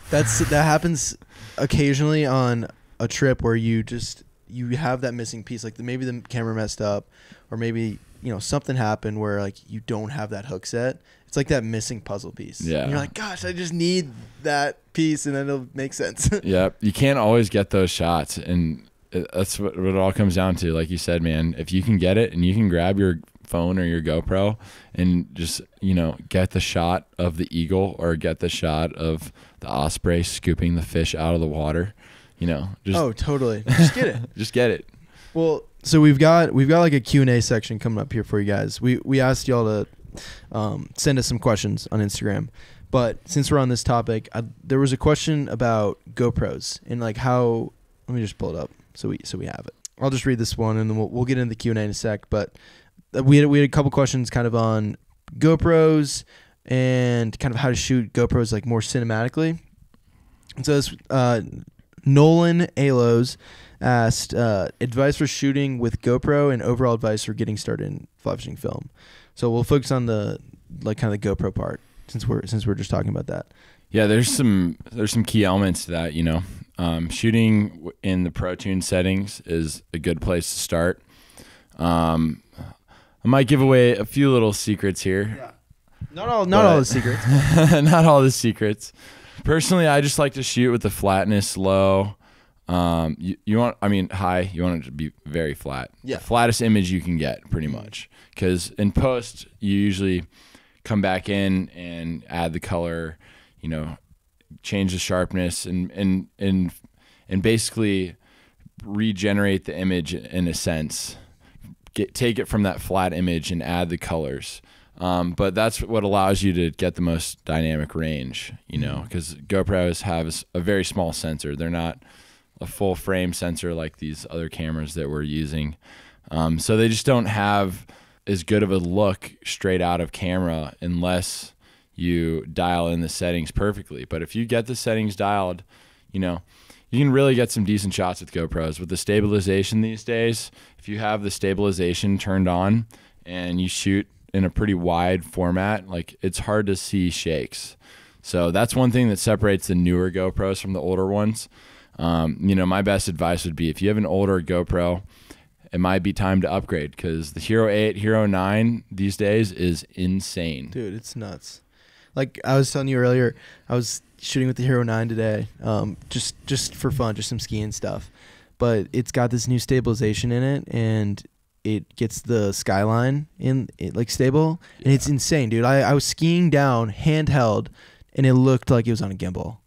that's that happens occasionally on a trip where you just you have that missing piece like the, maybe the camera messed up or maybe you know something happened where like you don't have that hook set it's like that missing puzzle piece Yeah. and you're like gosh i just need that piece and then it'll make sense yeah, you can't always get those shots, and it- that's what, what it all comes down to. Like you said, man, if you can get it and you can grab your phone or your GoPro and just you know get the shot of the eagle or get the shot of the osprey scooping the fish out of the water, you know, just oh totally just get it just get it. Well, so we've got we've got like a Q&A section coming up here for you guys. We we asked y'all to um, send us some questions on Instagram. But since we're on this topic, I, there was a question about GoPros and like how let me just pull it up so we so we have it. I'll just read this one and then we'll, we'll get into the Q&A in a sec, but uh, we had we had a couple questions kind of on GoPros and kind of how to shoot GoPros like more cinematically. And so this uh, Nolan Alos asked uh, advice for shooting with GoPro and overall advice for getting started in fly fishing film. So we'll focus on the like kind of the GoPro part since we're since we're just talking about that. Yeah, there's some there's some key elements to that. You know, um, shooting in the ProTune settings is a good place to start. Um, I might give away a few little secrets here. Not all not all the secrets. Not all the secrets. Personally, I just like to shoot with the flatness low. Um, you, you want, I mean, high. You want it to be very flat. Yeah. The flattest image you can get, pretty much. Because in post, you usually come back in and add the color. You know, change the sharpness and and and and basically regenerate the image in a sense. Get take it from that flat image and add the colors. Um, but that's what allows you to get the most dynamic range, you know, because GoPros have a very small sensor. They're not a full frame sensor like these other cameras that we're using. Um, so they just don't have as good of a look straight out of camera unless you dial in the settings perfectly. But if you get the settings dialed, you know, you can really get some decent shots with GoPros. With the stabilization these days, if you have the stabilization turned on and you shoot in a pretty wide format, like it's hard to see shakes. So that's one thing that separates the newer GoPros from the older ones. Um, you know, my best advice would be if you have an older GoPro, it might be time to upgrade because the Hero 8, Hero 9 these days is insane. Dude, it's nuts. Like I was telling you earlier, I was shooting with the Hero 9 today, um, just just for fun, just some skiing stuff. But it's got this new stabilization in it, and it gets the skyline in it like stable, and it's insane, dude. I, I was skiing down handheld, and it looked like it was on a gimbal,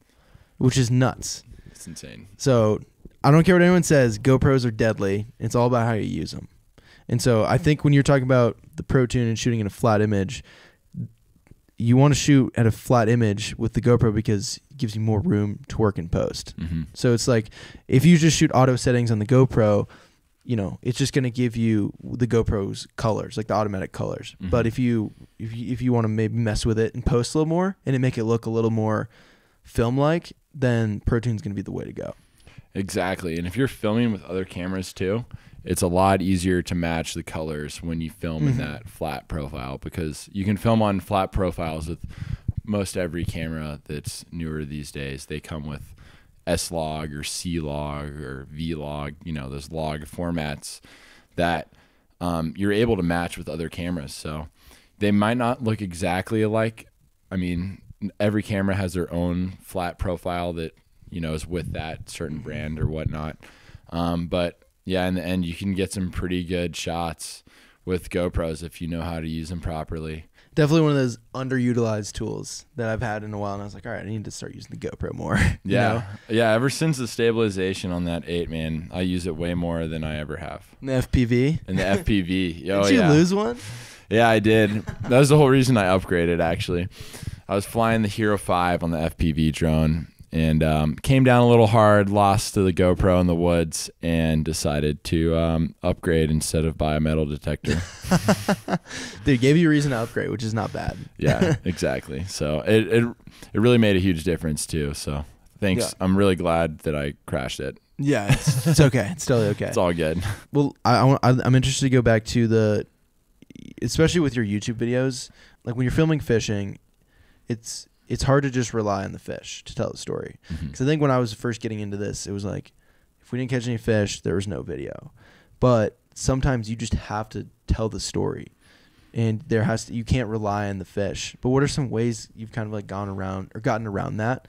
which is nuts. It's insane. So I don't care what anyone says. GoPros are deadly. It's all about how you use them. And so I think when you're talking about the ProTune and shooting in a flat image, you want to shoot at a flat image with the GoPro because it gives you more room to work in post. hmm So it's like if you just shoot auto settings on the GoPro, you know, it's just going to give you the GoPro's colors, like the automatic colors. Mhm. But if you if you, if you want to maybe mess with it and post a little more and it make it look a little more film like, then ProTune's going to be the way to go. Exactly. And if you're filming with other cameras too, it's a lot easier to match the colors when you film in Mhm. that flat profile because you can film on flat profiles with most every camera that's newer these days. They come with S log or C log or V log, you know, those log formats that um, you're able to match with other cameras. So they might not look exactly alike. I mean, every camera has their own flat profile that you know is with that certain brand or whatnot. Um, but yeah, in the end, you can get some pretty good shots with GoPros if you know how to use them properly. Definitely one of those underutilized tools that I've had in a while, and I was like, all right, I need to start using the GoPro more. you Yeah, know? yeah. Ever since the stabilization on that eight, man, I use it way more than I ever have. And the FPV. And the FPV, Did you yeah, lose one? yeah, I did. That was the whole reason I upgraded. Actually, I was flying the Hero Five on the FPV drone and um, came down a little hard, lost to the GoPro in the woods, and decided to um, upgrade instead of buy a metal detector. They gave you a reason to upgrade, which is not bad. yeah, exactly. So it, it it really made a huge difference too. So thanks. Yeah. I'm really glad that I crashed it. Yeah, it's, it's okay. It's totally okay. It's all good. Well, I I- I'm interested to go back to the, especially with your YouTube videos. Like when you're filming fishing, it's it's hard to just rely on the fish to tell the story. Mm-hmm. Because I think when I was first getting into this, it was like, if we didn't catch any fish, there was no video. But sometimes you just have to tell the story, and there has to you can't rely on the fish. But what are some ways you've kind of like gone around or gotten around that,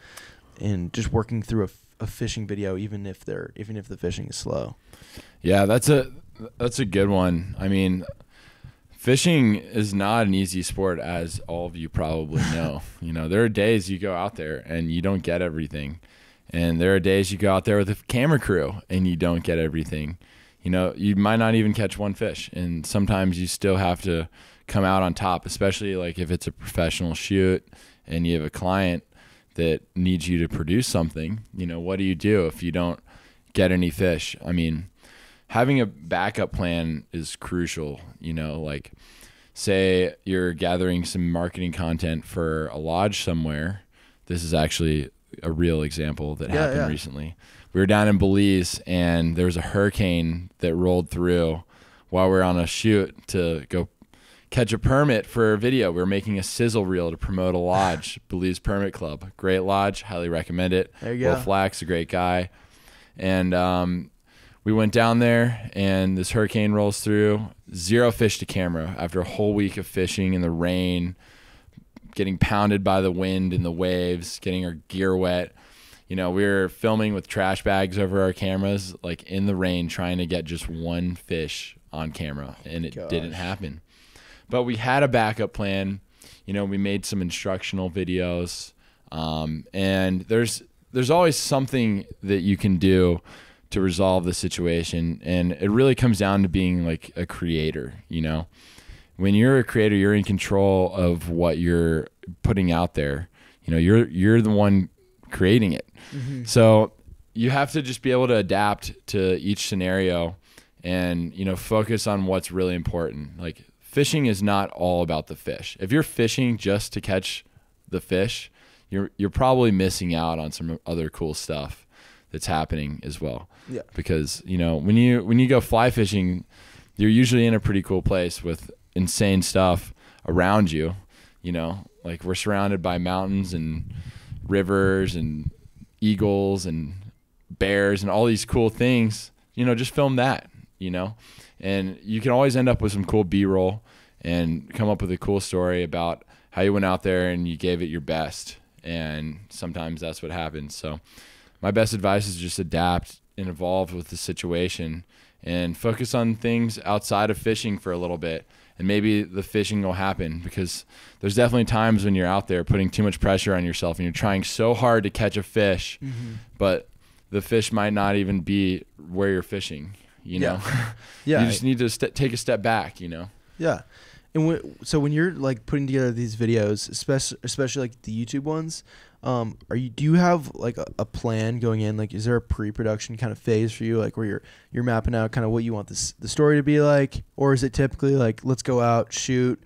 and just working through a fishing video, even if they're even if the fishing is slow. Yeah, that's a that's a good one. I mean, fishing is not an easy sport, as all of you probably know. you know, there are days you go out there and you don't get everything, and there are days you go out there with a camera crew and you don't get everything. You know, you might not even catch one fish, and sometimes you still have to come out on top, especially like if it's a professional shoot and you have a client that needs you to produce something. You know, what do you do if you don't get any fish? I mean, having a backup plan is crucial. You know, like say you're gathering some marketing content for a lodge somewhere. This is actually a real example that Yeah, happened yeah. recently. We were down in Belize and there was a hurricane that rolled through while we were on a shoot to go catch a permit for a video. We were making a sizzle reel to promote a lodge, Belize Permit Club. Great lodge, highly recommend it. There you Will go. Flax, a great guy. And um, we went down there, and this hurricane rolls through. Zero fish to camera after a whole week of fishing in the rain, getting pounded by the wind and the waves, getting our gear wet. You know, we were filming with trash bags over our cameras, like in the rain, trying to get just one fish on camera, and it didn't happen. But we had a backup plan. You know, we made some instructional videos, um, and there's there's always something that you can do to resolve the situation, and it really comes down to being like a creator. You know, when you're a creator, you're in control of what you're putting out there. You know, you're you're the one creating it. Mm-hmm. So you have to just be able to adapt to each scenario and, you know, focus on what's really important. Like fishing is not all about the fish. If you're fishing just to catch the fish, you're you're probably missing out on some other cool stuff that's happening as well. Yeah. Because, you know, when you when you go fly fishing, you're usually in a pretty cool place with insane stuff around you, you know? Like we're surrounded by mountains and rivers and eagles and bears and all these cool things, you know, just film that, you know? And you can always end up with some cool B roll and come up with a cool story about how you went out there and you gave it your best. And sometimes that's what happens. So, my best advice is just adapt and evolve with the situation and focus on things outside of fishing for a little bit. And maybe the fishing will happen because there's definitely times when you're out there putting too much pressure on yourself and you're trying so hard to catch a fish mm-hmm. but the fish might not even be where you're fishing you know? Yeah. you just need to st- take a step back you know? Yeah. And when, so when you're like putting together these videos, especially especially like the YouTube ones, um, are you do you have like a, a plan going in? Like, is there a pre-production kind of phase for you, like where you're you're mapping out kind of what you want this the story to be like, or is it typically like let's go out shoot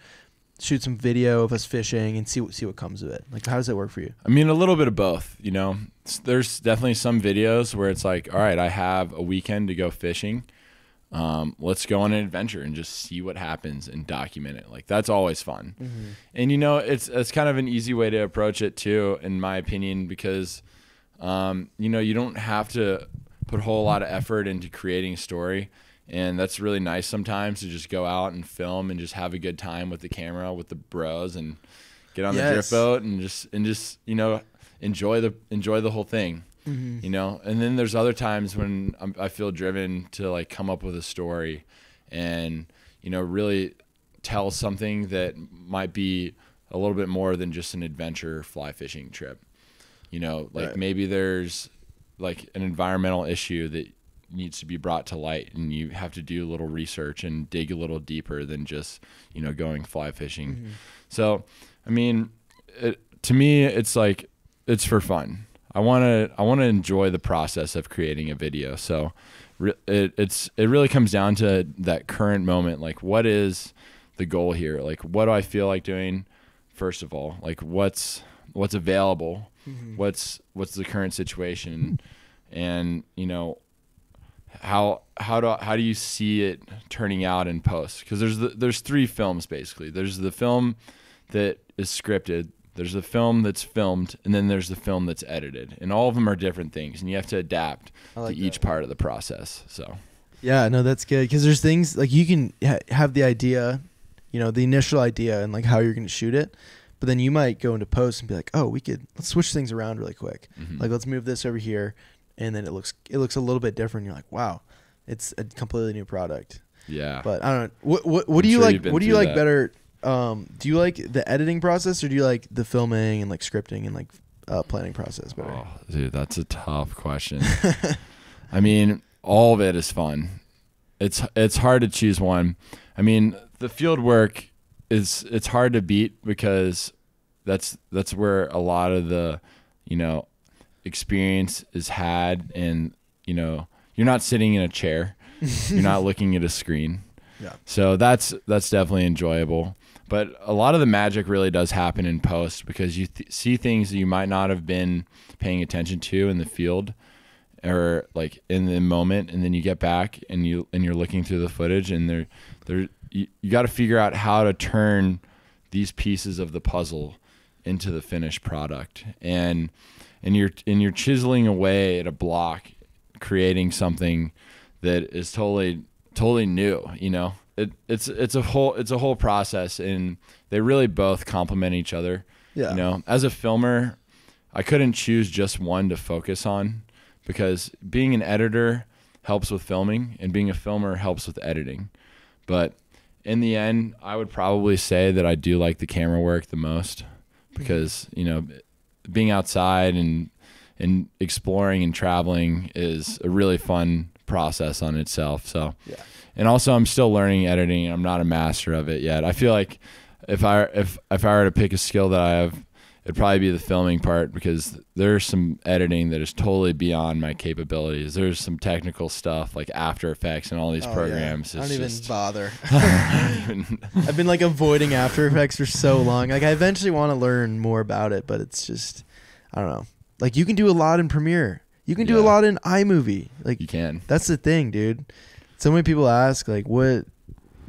shoot some video of us fishing and see what see what comes of it? Like, how does that work for you? I mean, a little bit of both. You know, there's definitely some videos where it's like, all right, I have a weekend to go fishing. Um, let's go on an adventure and just see what happens and document it. Like that's always fun. And you know, it's it's kind of an easy way to approach it too, in my opinion, because um, you know you don't have to put a whole lot of effort into creating a story. And that's really nice sometimes to just go out and film and just have a good time with the camera with the bros and get on the Yes. drift boat and just and just you know enjoy the enjoy the whole thing Mm-hmm. you know? And then there's other times when I'm, i feel driven to like come up with a story and you know really tell something that might be a little bit more than just an adventure fly fishing trip. You know like Right. maybe there's like an environmental issue that needs to be brought to light and you have to do a little research and dig a little deeper than just you know going fly fishing. Mm-hmm. So i mean it, to me it's like it's for fun i want to i want to enjoy the process of creating a video. So re- it, it's it really comes down to that current moment like what is the goal here? Like what do i feel like doing? First of all like what's what's available? Mm-hmm. What's what's the current situation? And you know how how do how do you see it turning out in post? Because there's the, there's three films basically. There's the film that is scripted There's the film that's filmed, and then there's the film that's edited, and all of them are different things, and you have to adapt like to each part of the process. So Yeah, no, that's good because there's things like you can ha- have the idea, you know, the initial idea and like how you're going to shoot it, but then you might go into post and be like, oh, we could let's switch things around really quick. mhm. Like let's move this over here, and then it looks it looks a little bit different. You're like, wow, it's a completely new product. yeah, But I don't know what what what I'm do you sure like? What do you like that. better? Um, do you like the editing process or do you like the filming and like scripting and like uh, planning process better? oh, dude, that's a tough question. I mean, all of it is fun. It's it's hard to choose one. I mean, the field work is it's hard to beat because that's that's where a lot of the you know experience is had and you know you're not sitting in a chair you're not looking at a screen Yeah. so that's that's definitely enjoyable but a lot of the magic really does happen in post because you th- see things that you might not have been paying attention to in the field or like in the moment and then you get back and you and you're looking through the footage and there there you, you got to figure out how to turn these pieces of the puzzle into the finished product. And and you're and you're chiseling away at a block creating something that is totally totally new you know it, it's it's a whole it's a whole process and they really both complement each other Yeah. you know as a filmer i couldn't choose just one to focus on because being an editor helps with filming and being a filmer helps with editing but in the end i would probably say that i do like the camera work the most because mm-hmm. you know being outside and and exploring and traveling is a really fun process on itself so Yeah. And also I'm still learning editing. I'm not a master of it yet. I feel like if I if if I were to pick a skill that I have, it'd probably be the filming part because there's some editing that is totally beyond my capabilities. There's some technical stuff like After Effects and all these Oh, yeah. programs. I don't even just- bother. I don't even- I've been like avoiding After Effects for so long. Like I eventually want to learn more about it, but it's just I don't know. Like you can do a lot in Premiere. You can do a lot in iMovie. Like you can. that's the thing, dude. So many people ask like what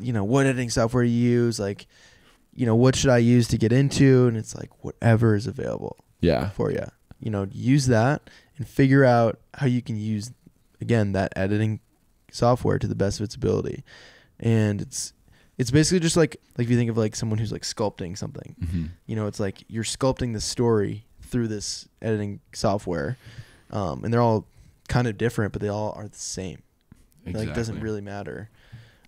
you know, what editing software you use, like you know, what should I use to get into? And it's like whatever is available Yeah. for you. You know, use that and figure out how you can use again that editing software to the best of its ability. And it's it's basically just like like if you think of like someone who's like sculpting something. hmm You know, it's like you're sculpting the story through this editing software. Um, and they're all kind of different, but they all are the same. Exactly. Like it doesn't really matter.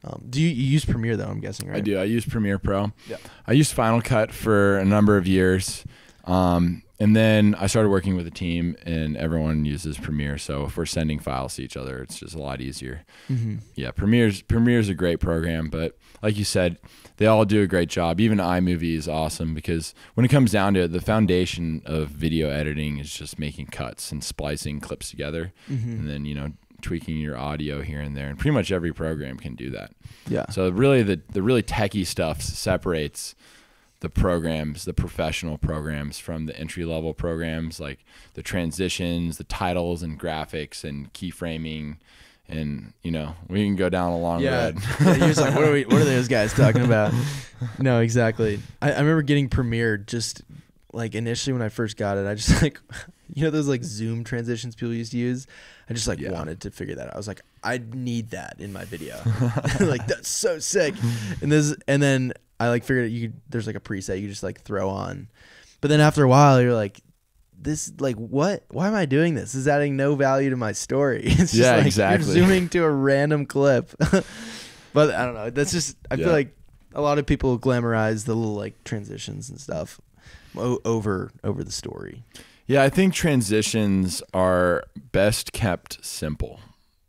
Um, do you, you use Premiere though? I'm guessing, right? I do. I use Premiere Pro. Yeah. I used Final Cut for a number of years. Um, and then I started working with a team, and everyone uses Premiere. So if we're sending files to each other, it's just a lot easier. Mm-hmm. Yeah, Premiere's Premiere's a great program, but like you said, they all do a great job. Even iMovie is awesome because when it comes down to it, the foundation of video editing is just making cuts and splicing clips together, Mm-hmm. and then you know tweaking your audio here and there. And pretty much every program can do that. Yeah. So really, the the really techie stuff separates the programs, the professional programs, from the entry level programs, like the transitions, the titles and graphics and keyframing, and you know we can go down a long yeah. road. yeah you're just like, what are we? What are those guys talking about? no, exactly. I, I remember getting Premiere just like initially when I first got it. I just like, you know, those like Zoom transitions people used to use. I just like Yeah. wanted to figure that out. I was like, I need that in my video. like that's so sick. And this, and then I like figured you could, there's like a preset you just like throw on. But then after a while, you're like, this like what? Why am I doing this? This is adding no value to my story. It's just Yeah, like exactly. You're zooming to a random clip. but I don't know. That's just I feel like a lot of people glamorize the little like transitions and stuff over over the story. Yeah, I think transitions are best kept simple.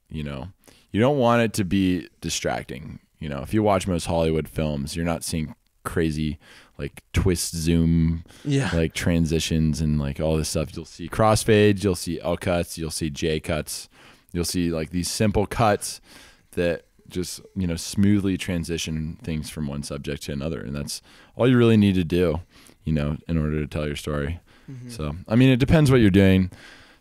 You know, you don't want it to be distracting. You know, if you watch most Hollywood films, you're not seeing crazy like twist zoom Yeah. like transitions and like all this stuff. You'll see crossfades, you'll see L cuts, you'll see J cuts, you'll see like these simple cuts that just you know smoothly transition things from one subject to another, and that's all you really need to do, you know, in order to tell your story. Mhm. So I mean, it depends what you're doing.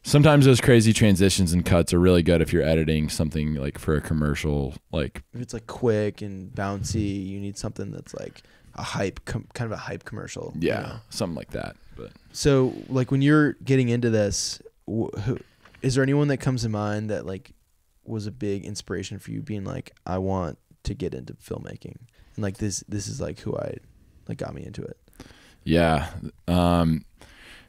Sometimes those crazy transitions and cuts are really good if you're editing something like for a commercial, like if it's like quick and bouncy, you need something that's like a hype, com- kind of a hype commercial. you Yeah, know? something like that. But So, like, when you're getting into this, wh- who, is there anyone that comes to mind that like was a big inspiration for you, being like, I want to get into filmmaking, and like this, this is like who I, like, got me into it. Yeah, um,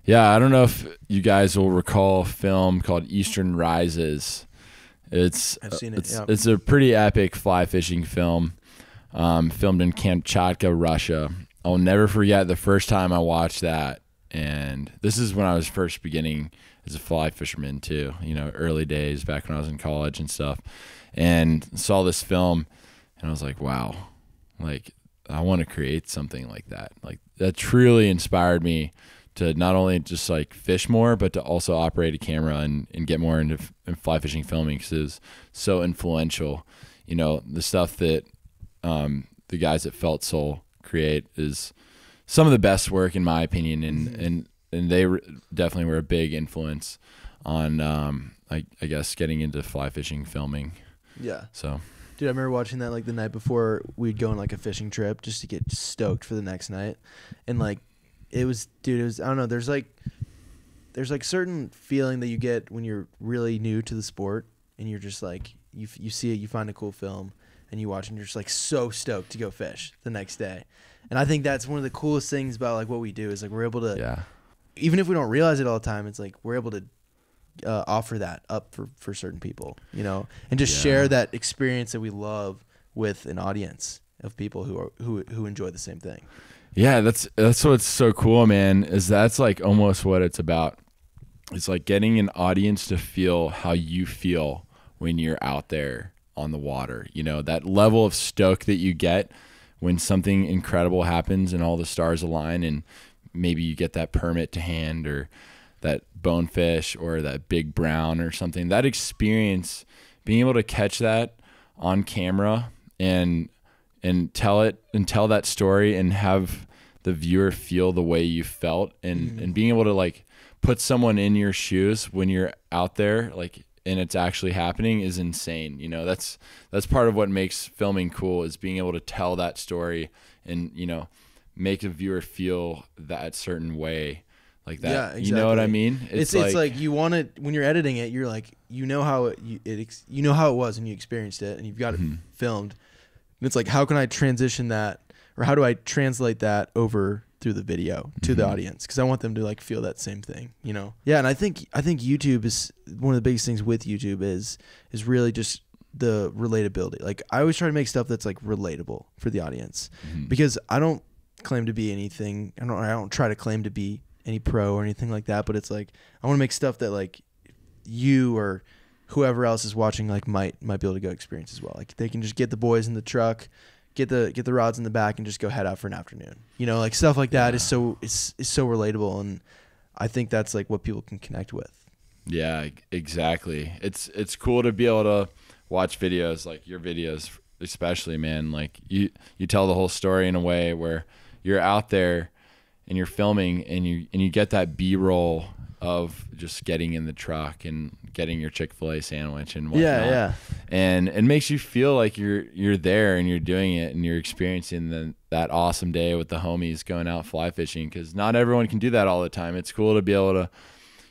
yeah. I don't know if you guys will recall a film called Eastern Rises. It's I've seen it, It's, yeah. it's a pretty epic fly fishing film, um, filmed in Kamchatka, Russia. I'll never forget the first time I watched that, and this is when I was first beginning as a fly fisherman too. You know, early days back when I was in college and stuff, and saw this film, and I was like, wow, like I want to create something like that. Like that truly inspired me to not only just like fish more, but to also operate a camera and, and get more into fly fishing filming because it was so influential. You know, the stuff that um, the guys at Felt Soul create is some of the best work in my opinion, and and and they definitely were a big influence on um, I, I guess getting into fly fishing filming. Yeah, So dude, I remember watching that like the night before we'd go on like a fishing trip just to get stoked for the next night, and like it was, dude, it was I don't know. There's like there's like certain feeling that you get when you're really new to the sport and you're just like you you see it, you find a cool film, and you watch, and you're just like so stoked to go fish the next day. And I think that's one of the coolest things about like what we do is like we're able to yeah, even if we don't realize it all the time, it's like we're able to uh, offer that up for, for certain people, you know, and just Yeah. share that experience that we love with an audience of people who are who who enjoy the same thing. Yeah, that's that's what's so cool, man. Is that's like almost what it's about. It's like getting an audience to feel how you feel when you're out there on the water. You know, that level of stoke that you get when something incredible happens and all the stars align and maybe you get that permit to hand or that bonefish or that big brown or something. That experience, being able to catch that on camera and and tell it and tell that story and have the viewer feel the way you felt and mm-hmm. and being able to like put someone in your shoes when you're out there like and it's actually happening is insane you know that's that's part of what makes filming cool is being able to tell that story and you know make a viewer feel that certain way like that Yeah, you know what i mean It's it's like, you want it when you're editing it. You're like you know how it you, it ex, you know how it was and you experienced it and you've got Mm-hmm. it filmed. And it's like how can I transition that or how do I translate that over through the video to the Mhm. audience because I want them to like feel that same thing, you know. Yeah, and I think I think YouTube is one of the biggest things with YouTube is is really just the relatability. Like I always try to make stuff that's like relatable for the audience Mhm. because I don't claim to be anything. I don't. I don't try to claim to be any pro or anything like that. But it's like I want to make stuff that like you or whoever else is watching like might might be able to go experience as well. Like they can just get the boys in the truck, get the get the rods in the back, and just go head out for an afternoon. You know, like stuff like that is Yeah. so it's is so relatable, and I think that's like what people can connect with. Yeah, exactly. It's it's cool to be able to watch videos like your videos, especially man. Like you you tell the whole story in a way where you're out there and you're filming and you and you get that B roll of just getting in the truck and getting your Chick Fil A sandwich and whatnot. Yeah, yeah. and it makes you feel like you're you're there and you're doing it and you're experiencing the, that awesome day with the homies going out fly fishing because not everyone can do that all the time. It's cool to be able to,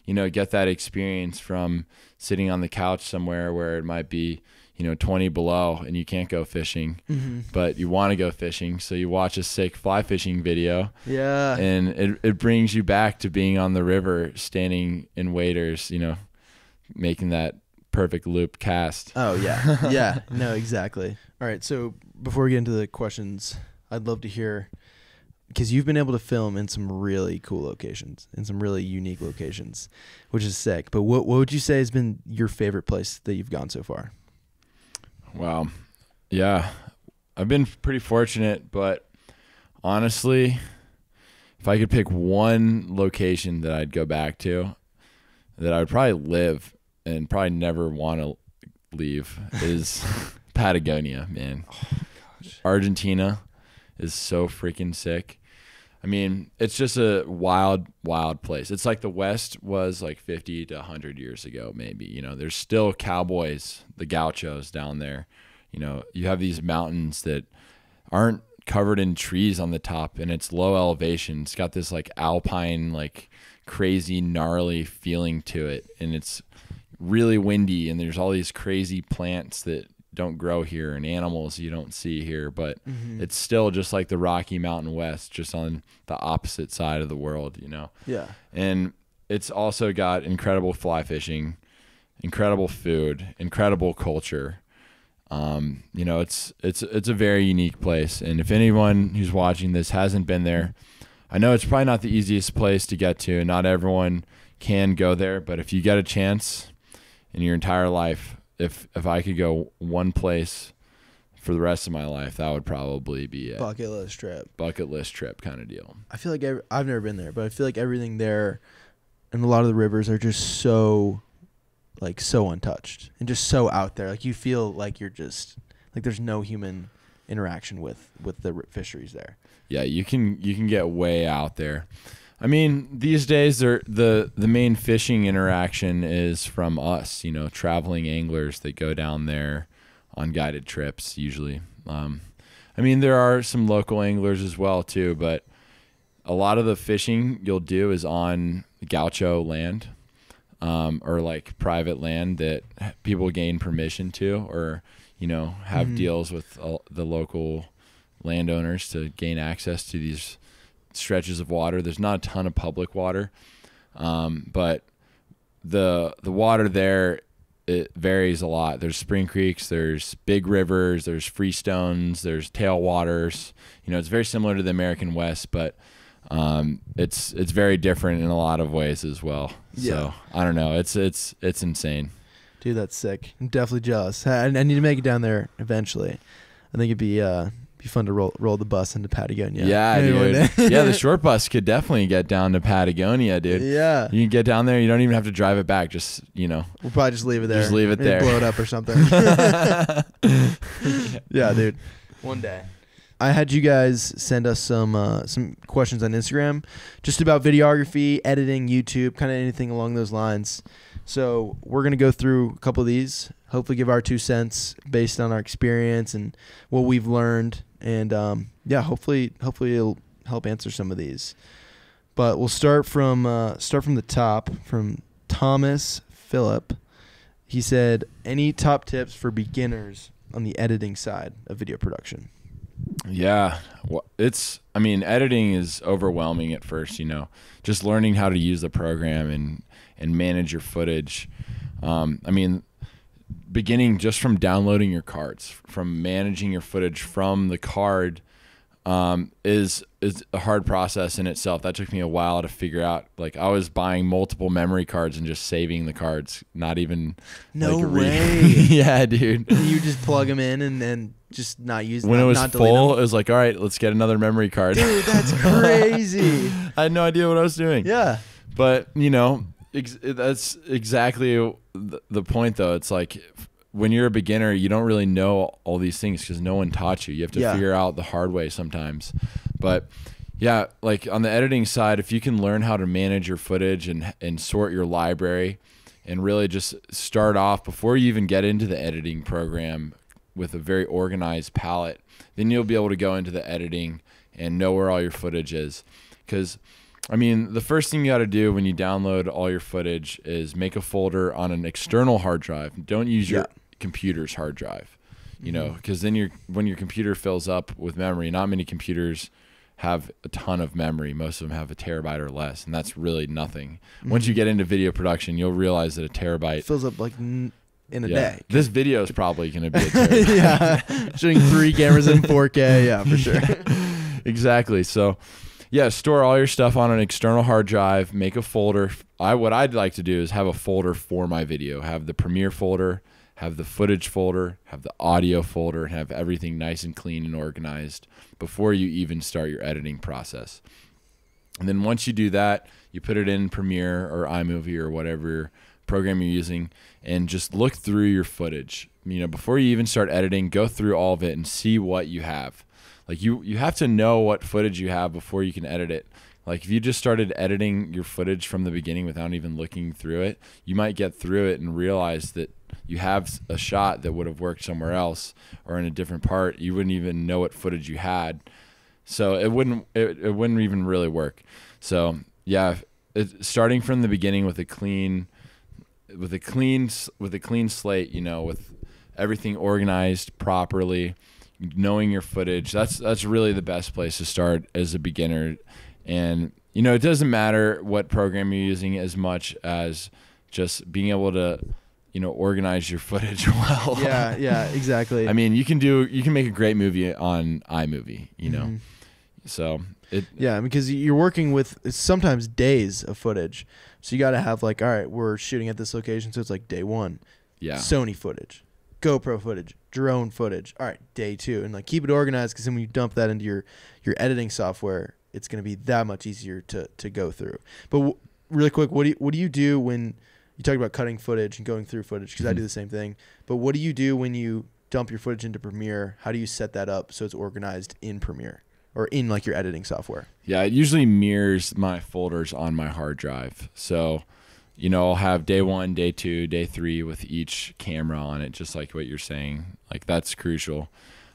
you know, get that experience from sitting on the couch somewhere where it might be, you know, 20 below and you can't go fishing, Mm-hmm. but you want to go fishing, so you watch a sick fly fishing video Yeah. and it, it brings you back to being on the river standing in waders, you know, making that perfect loop cast. Oh yeah, yeah. No, exactly. All right. So before we get into the questions, I'd love to hear because you've been able to film in some really cool locations, in some really unique locations, which is sick. But what what would you say has been your favorite place that you've gone so far? Wow. Yeah. I've been pretty fortunate, but honestly, if I could pick one location that I'd go back to that I would probably live and probably never want to leave is Patagonia, man. Oh Argentina is so freaking sick. I mean, it's just a wild, wild place. It's like the West was like 50 to 100 years ago, maybe. You know, there's still cowboys, the gauchos down there. You know, you have these mountains that aren't covered in trees on the top and it's low elevation. It's got this like alpine like crazy gnarly feeling to it and it's really windy and there's all these crazy plants that don't grow here and animals you don't see here, but Mm-hmm. it's still just like the Rocky Mountain West, just on the opposite side of the world, you know. Yeah. And it's also got incredible fly fishing, incredible food, incredible culture. Um, you know, it's it's it's a very unique place. And if anyone who's watching this hasn't been there, I know it's probably not the easiest place to get to. And not everyone can go there, but if you get a chance in your entire life, if if I could go one place for the rest of my life, that would probably be a Bucket list trip. bucket list trip kind of deal. I feel like every, I've never been there, but I feel like everything there and a lot of the rivers are just so like so untouched and just so out there. Like you feel like you're just like there's no human interaction with with the fisheries there. yeah, you can you can get way out there. I mean, these days the the main fishing interaction is from us, you know, traveling anglers that go down there on guided trips usually. Um, I mean, there are some local anglers as well too, but a lot of the fishing you'll do is on gaucho land um, or like private land that people gain permission to or you know have Mhm. deals with uh, the local landowners to gain access to these stretches of water. There's not a ton of public water, um, but the the water there it varies a lot. There's spring creeks, there's big rivers, there's freestones, there's tailwaters. You know, it's very similar to the American West, but um, it's it's very different in a lot of ways as well. Yeah. So I don't know. It's it's it's insane. Dude, that's sick. I'm definitely jealous. I, I need to make it down there eventually. I think it'd be uh be fun to roll roll the bus into Patagonia. Yeah, Maybe dude. yeah, the short bus could definitely get down to Patagonia, dude. yeah. You can get down there. You don't even have to drive it back. Just you know, We'll probably just leave it there. Just leave it Maybe there. Blow it up or something. yeah, dude. One day. I had you guys send us some uh, some questions on Instagram, just about videography, editing, YouTube, kind of anything along those lines. So we're gonna go through a couple of these. Hopefully, give our two cents based on our experience and what we've learned, and um, yeah, hopefully, hopefully it'll help answer some of these. But we'll start from uh, start from the top from Thomas Phillip. He said, "Any top tips for beginners on the editing side of video production?" Yeah, Wha- it's. I mean, editing is overwhelming at first. You know, just learning how to use the program and and manage your footage. Um, I mean, beginning just from downloading your cards, from managing your footage from the card, um, is is a hard process in itself. That took me a while to figure out. Like I was buying multiple memory cards and just saving the cards, not even No like, way. yeah, dude. you just plug them in and then just not use when not, it was not delete 'em? full, it was like, all right, let's get another memory card. Dude, that's crazy. I had no idea what I was doing. yeah. But you know, ex- that's exactly the, point, though. It's like when you're a beginner, you don't really know all these things because no one taught you. You have to Yeah. figure out the hard way sometimes. But yeah, like on the editing side, if you can learn how to manage your footage and and sort your library, and really just start off before you even get into the editing program with a very organized palette, then you'll be able to go into the editing and know where all your footage is. Because, I mean, the first thing you got to do when you download all your footage is make a folder on an external hard drive. Don't use your Yeah. computer's hard drive, you know, mm-hmm. because then your when your computer fills up with memory, not many computers have a ton of memory. Most of them have a terabyte or less, and that's really nothing. Once you mm-hmm. get into video production, you'll realize that a terabyte fills up like n- in a yeah. day. This video is probably going to be a terabyte. yeah. Shooting three cameras in 4K. Yeah, for sure. exactly. So, yeah, store all your stuff on an external hard drive. Make a folder. I what I'd like to do is have a folder for my video. Have the Premiere folder, have the footage folder, have the audio folder, and have everything nice and clean and organized before you even start your editing process. And then once you do that, you put it in Premiere or iMovie or whatever program you're using and just look through your footage. You know, before you even start editing, go through all of it and see what you have. Like you you have to know what footage you have before you can edit it. Like if you just started editing your footage from the beginning without even looking through it, you might get through it and realize that you have a shot that would have worked somewhere else or in a different part. You wouldn't even know what footage you had. So it wouldn't it, it wouldn't even really work. So yeah, it, starting from the beginning with a clean with a clean with a clean slate, you know, with everything organized properly, knowing your footage. That's that's really the best place to start as a beginner. And you know, it doesn't matter what program you're using as much as just being able to you know organize your footage well. Yeah, yeah, exactly. I mean, you can do you can make a great movie on iMovie, you know. Mhm. So it Yeah, because you're working with sometimes days of footage. So you got to have like, all right, we're shooting at this location, so it's like day one, yeah. Sony footage, GoPro footage, drone footage. All right, day two, and like keep it organized because then when you dump that into your your editing software, it's going to be that much easier to to go through. But w- really quick, what do you, what do you do when you talk about cutting footage and going through footage? Because I Mhm. do the same thing. But what do you do when you dump your footage into Premiere? How do you set that up so it's organized in Premiere or in like your editing software? Yeah, it usually mirrors my folders on my hard drive. So, you know, I'll have day one, day two, day three with each camera on it, just like what you're saying. Like that's crucial.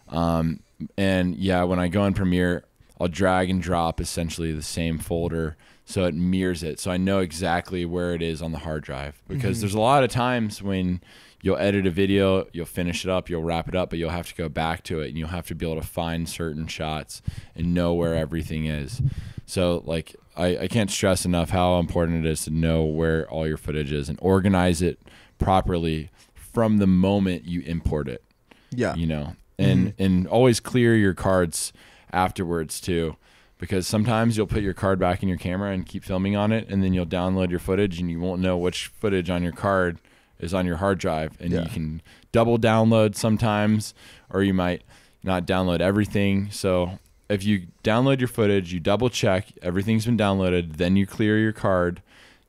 Um, and yeah, when I go in Premiere, I'll drag and drop essentially the same folder so it mirrors it. So I know exactly where it is on the hard drive because Mhm. there's a lot of times when you'll edit a video, you'll finish it up, you'll wrap it up, but you'll have to go back to it and you'll have to be able to find certain shots and know where everything is. So like I, I can't stress enough how important it is to know where all your footage is and organize it properly from the moment you import it Yeah. you know and Mhm. and always clear your cards afterwards too because sometimes you'll put your card back in your camera and keep filming on it and then you'll download your footage and you won't know which footage on your card is on your hard drive and Yeah. you can double download sometimes or you might not download everything so if you download your footage you double check everything's been downloaded then you clear your card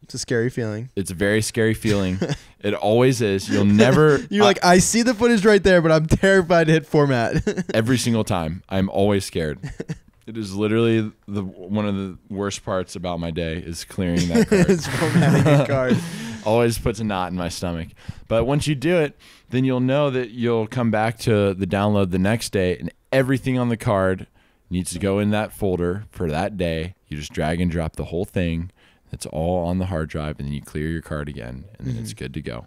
It's a scary feeling. it's a very scary feeling it always is you'll never You're like, I see the footage right there, but I'm terrified to hit format. every single time. I'm always scared. It is literally the one of the worst parts about my day is clearing that card. it's formatting a card. always puts a knot in my stomach. But once you do it, then you'll know that you'll come back to the download the next day and everything on the card needs to go in that folder for that day. You just drag and drop the whole thing. It's all on the hard drive and then you clear your card again and then it's mm-hmm. good to go.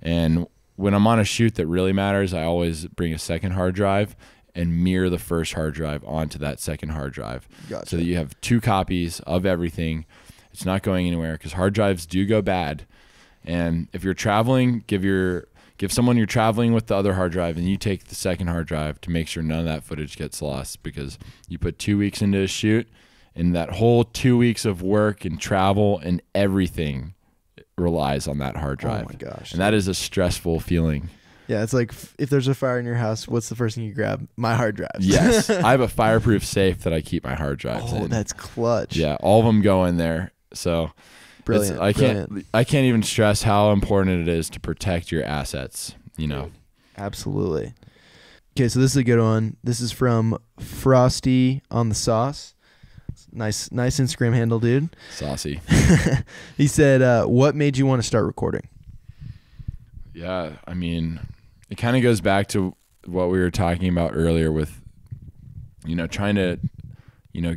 And when I'm on a shoot that really matters, I always bring a second hard drive and mirror the first hard drive onto that second hard drive Gotcha. so that you have two copies of everything. It's not going anywhere because hard drives do go bad. And if you're traveling, give your give someone you're traveling with the other hard drive, and you take the second hard drive to make sure none of that footage gets lost because you put two weeks into a shoot, and that whole two weeks of work and travel and everything relies on that hard drive. Oh my gosh. And that is a stressful feeling. yeah, it's like if there's a fire in your house, what's the first thing you grab? My hard drive. Yes, I have a fireproof safe that I keep my hard drives oh, in. that's clutch. Yeah, all of them go in there. So it's- Brilliant. I can't brilliant. I can't even stress how important it is to protect your assets. You know, Absolutely. Okay, so this is a good one. This is from Frosty on the sauce. Nice, nice Instagram handle, dude. saucy. he said, uh, "What made you want to start recording?" Yeah, I mean, it kind of goes back to what we were talking about earlier with, you know, trying to, you know,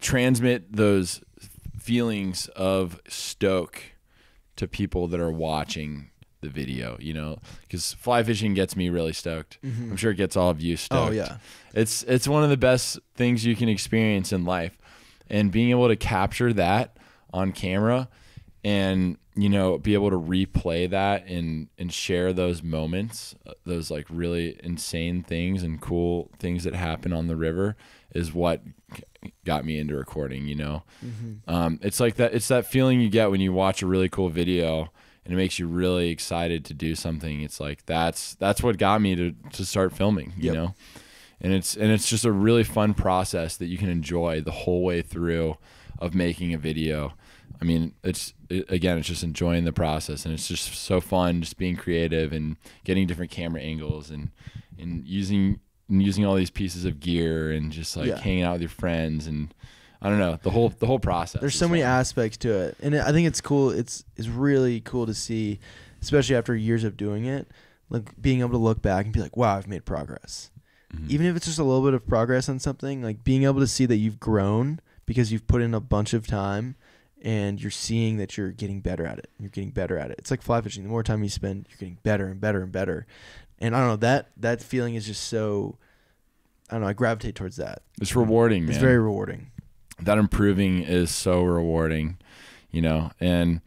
transmit those feelings of stoke to people that are watching the video. You know, because fly fishing gets me really stoked. I'm sure it gets all of you stoked. Oh yeah, It's it's one of the best things you can experience in life, and being able to capture that on camera, and you know be able to replay that and and share those moments, uh, those like really insane things and cool things that happen on the river, is what got me into recording. You know, um, it's like that. It's that feeling you get when you watch a really cool video and it makes you really excited to do something. It's like that's that's what got me to to start filming. You Yep. know and it's and it's just a really fun process that you can enjoy the whole way through of making a video. I mean, it's it, again, it's just enjoying the process, and it's just so fun, just being creative and getting different camera angles and and using and using all these pieces of gear and just like Yeah. hanging out with your friends and I don't know the whole the whole process. There's so many fun. aspects to it, and I think it's cool. It's it's really cool to see, especially after years of doing it, like being able to look back and be like, "Wow, I've made progress." Mhm. Even if it's just a little bit of progress on something, like being able to see that you've grown because you've put in a bunch of time, and you're seeing that you're getting better at it. You're getting better at it. It's like fly fishing. The more time you spend, you're getting better and better and better. And I don't know that that feeling is just so. I don't know. I gravitate towards that. it's rewarding, man. It's very rewarding. that improving is so rewarding, you know, and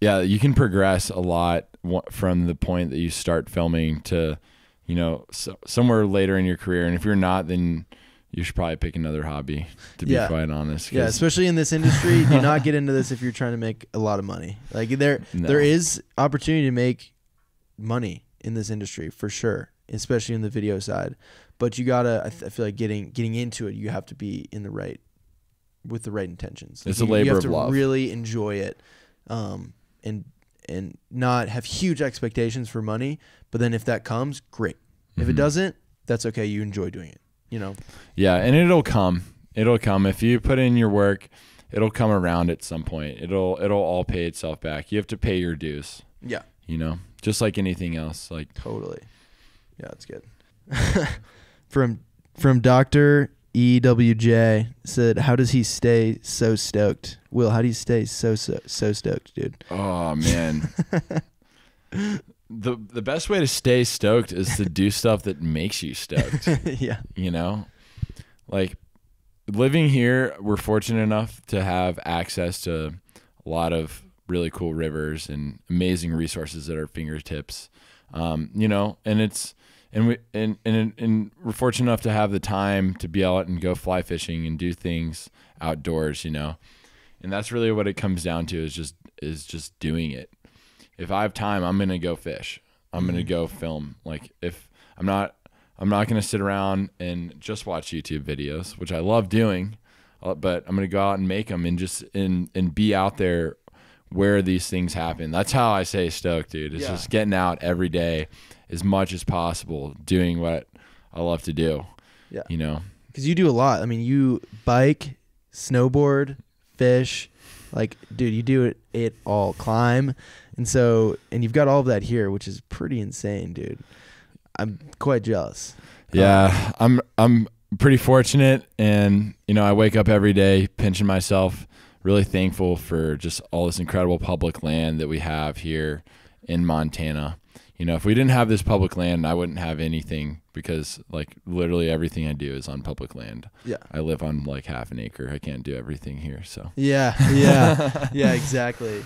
yeah, you can progress a lot from the point that you start filming to, you know, so, somewhere later in your career. And if you're not, then you should probably pick another hobby. To Yeah. be quite honest, yeah, especially in this industry, do not get into this if you're trying to make a lot of money. Like there, No. there is opportunity to make money in this industry for sure, especially in the video side. But you gotta, I, th- I feel like getting getting into it, you have to be in the right, with the right intentions. It's you, a labor you have of to love. Really enjoy it, um, and and not have huge expectations for money. But then if that comes, great. If it Mhm. doesn't, that's okay. You enjoy doing it. You know. Yeah, and it'll come. It'll come if you put in your work. It'll come around at some point. It'll it'll all pay itself back. You have to pay your dues. Yeah. You know, just like anything else. Like Totally. Yeah, that's good. from from Doctor EWJ said, "How does he stay so stoked?" Will, how do you stay so so so stoked, dude? Oh man. the the best way to stay stoked is to do stuff that makes you stoked, yeah. you know? Like living here, we're fortunate enough to have access to a lot of really cool rivers and amazing resources at our fingertips. Um, you know, and it's and we and, and and we're fortunate enough to have the time to be out and go fly fishing and do things outdoors, you know. And that's really what it comes down to is just is just doing it. If I have time, I'm gonna go fish. I'm gonna go film. Like if I'm not I'm not gonna sit around and just watch YouTube videos, which I love doing, uh, but I'm gonna go out and make them and just and and be out there where these things happen. That's how I say stoked, dude. It's Yeah. just getting out every day as much as possible, doing what I love to do. Yeah. You know. Because you do a lot. I mean, you bike, snowboard, fish. Like, dude, you do it, it all. Climb, and so and you've got all of that here, which is pretty insane, dude. I'm quite jealous. Yeah, I'm I'm pretty fortunate and you know, I wake up every day pinching myself, really thankful for just all this incredible public land that we have here in Montana. You know, if we didn't have this public land, I wouldn't have anything because like literally everything I do is on public land. Yeah. I live on like half an acre. I can't do everything here, so. Yeah, yeah, yeah, exactly.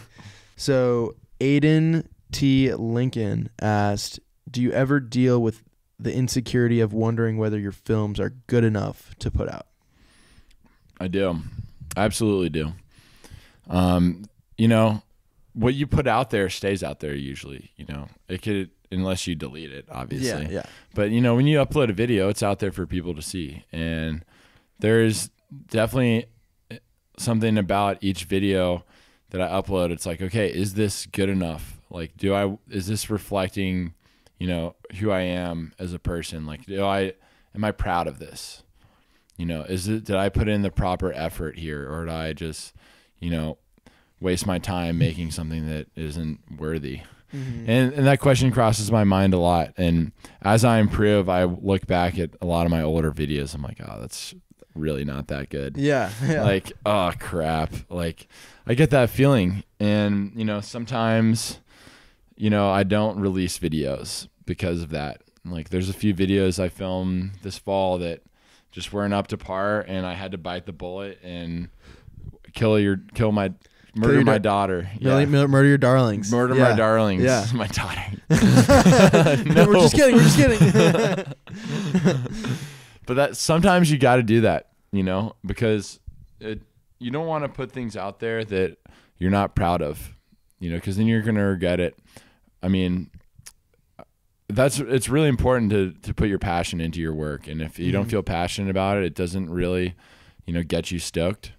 So Aiden T. Lincoln asked, "Do you ever deal with the insecurity of wondering whether your films are good enough to put out?" I do. I absolutely do. Um, you know, what you put out there stays out there usually, you know. It could unless you delete it, obviously. Yeah, yeah, But you know, when you upload a video, it's out there for people to see. And there's definitely eh, something about each video that I upload. It's like, okay, is this good enough? Like, do I is this reflecting, you know, who I am as a person? Like, do I am I proud of this? You know, is it did I put in the proper effort here or did I just, you know, waste my time making something that isn't worthy? Mm-hmm. And, and that question crosses my mind a lot. And as I improve, I look back at a lot of my older videos. I'm like, oh, that's really not that good. yeah, yeah. Like, oh, crap. Like, I get that feeling. And, you know, sometimes, you know, I don't release videos because of that. Like, there's a few videos I filmed this fall that just weren't up to par. And I had to bite the bullet and kill your, kill my, murder my da- daughter. Murder, mur- murder your darlings. Murder yeah. my darlings. Yeah. my daughter. no, we're just kidding. We're just kidding. But that sometimes you got to do that, you know, because it, you don't want to put things out there that you're not proud of, you know, because then you're gonna regret it. I mean, that's it's really important to to put your passion into your work, and if you don't Mhm. feel passionate about it, it doesn't really, you know, get you stoked.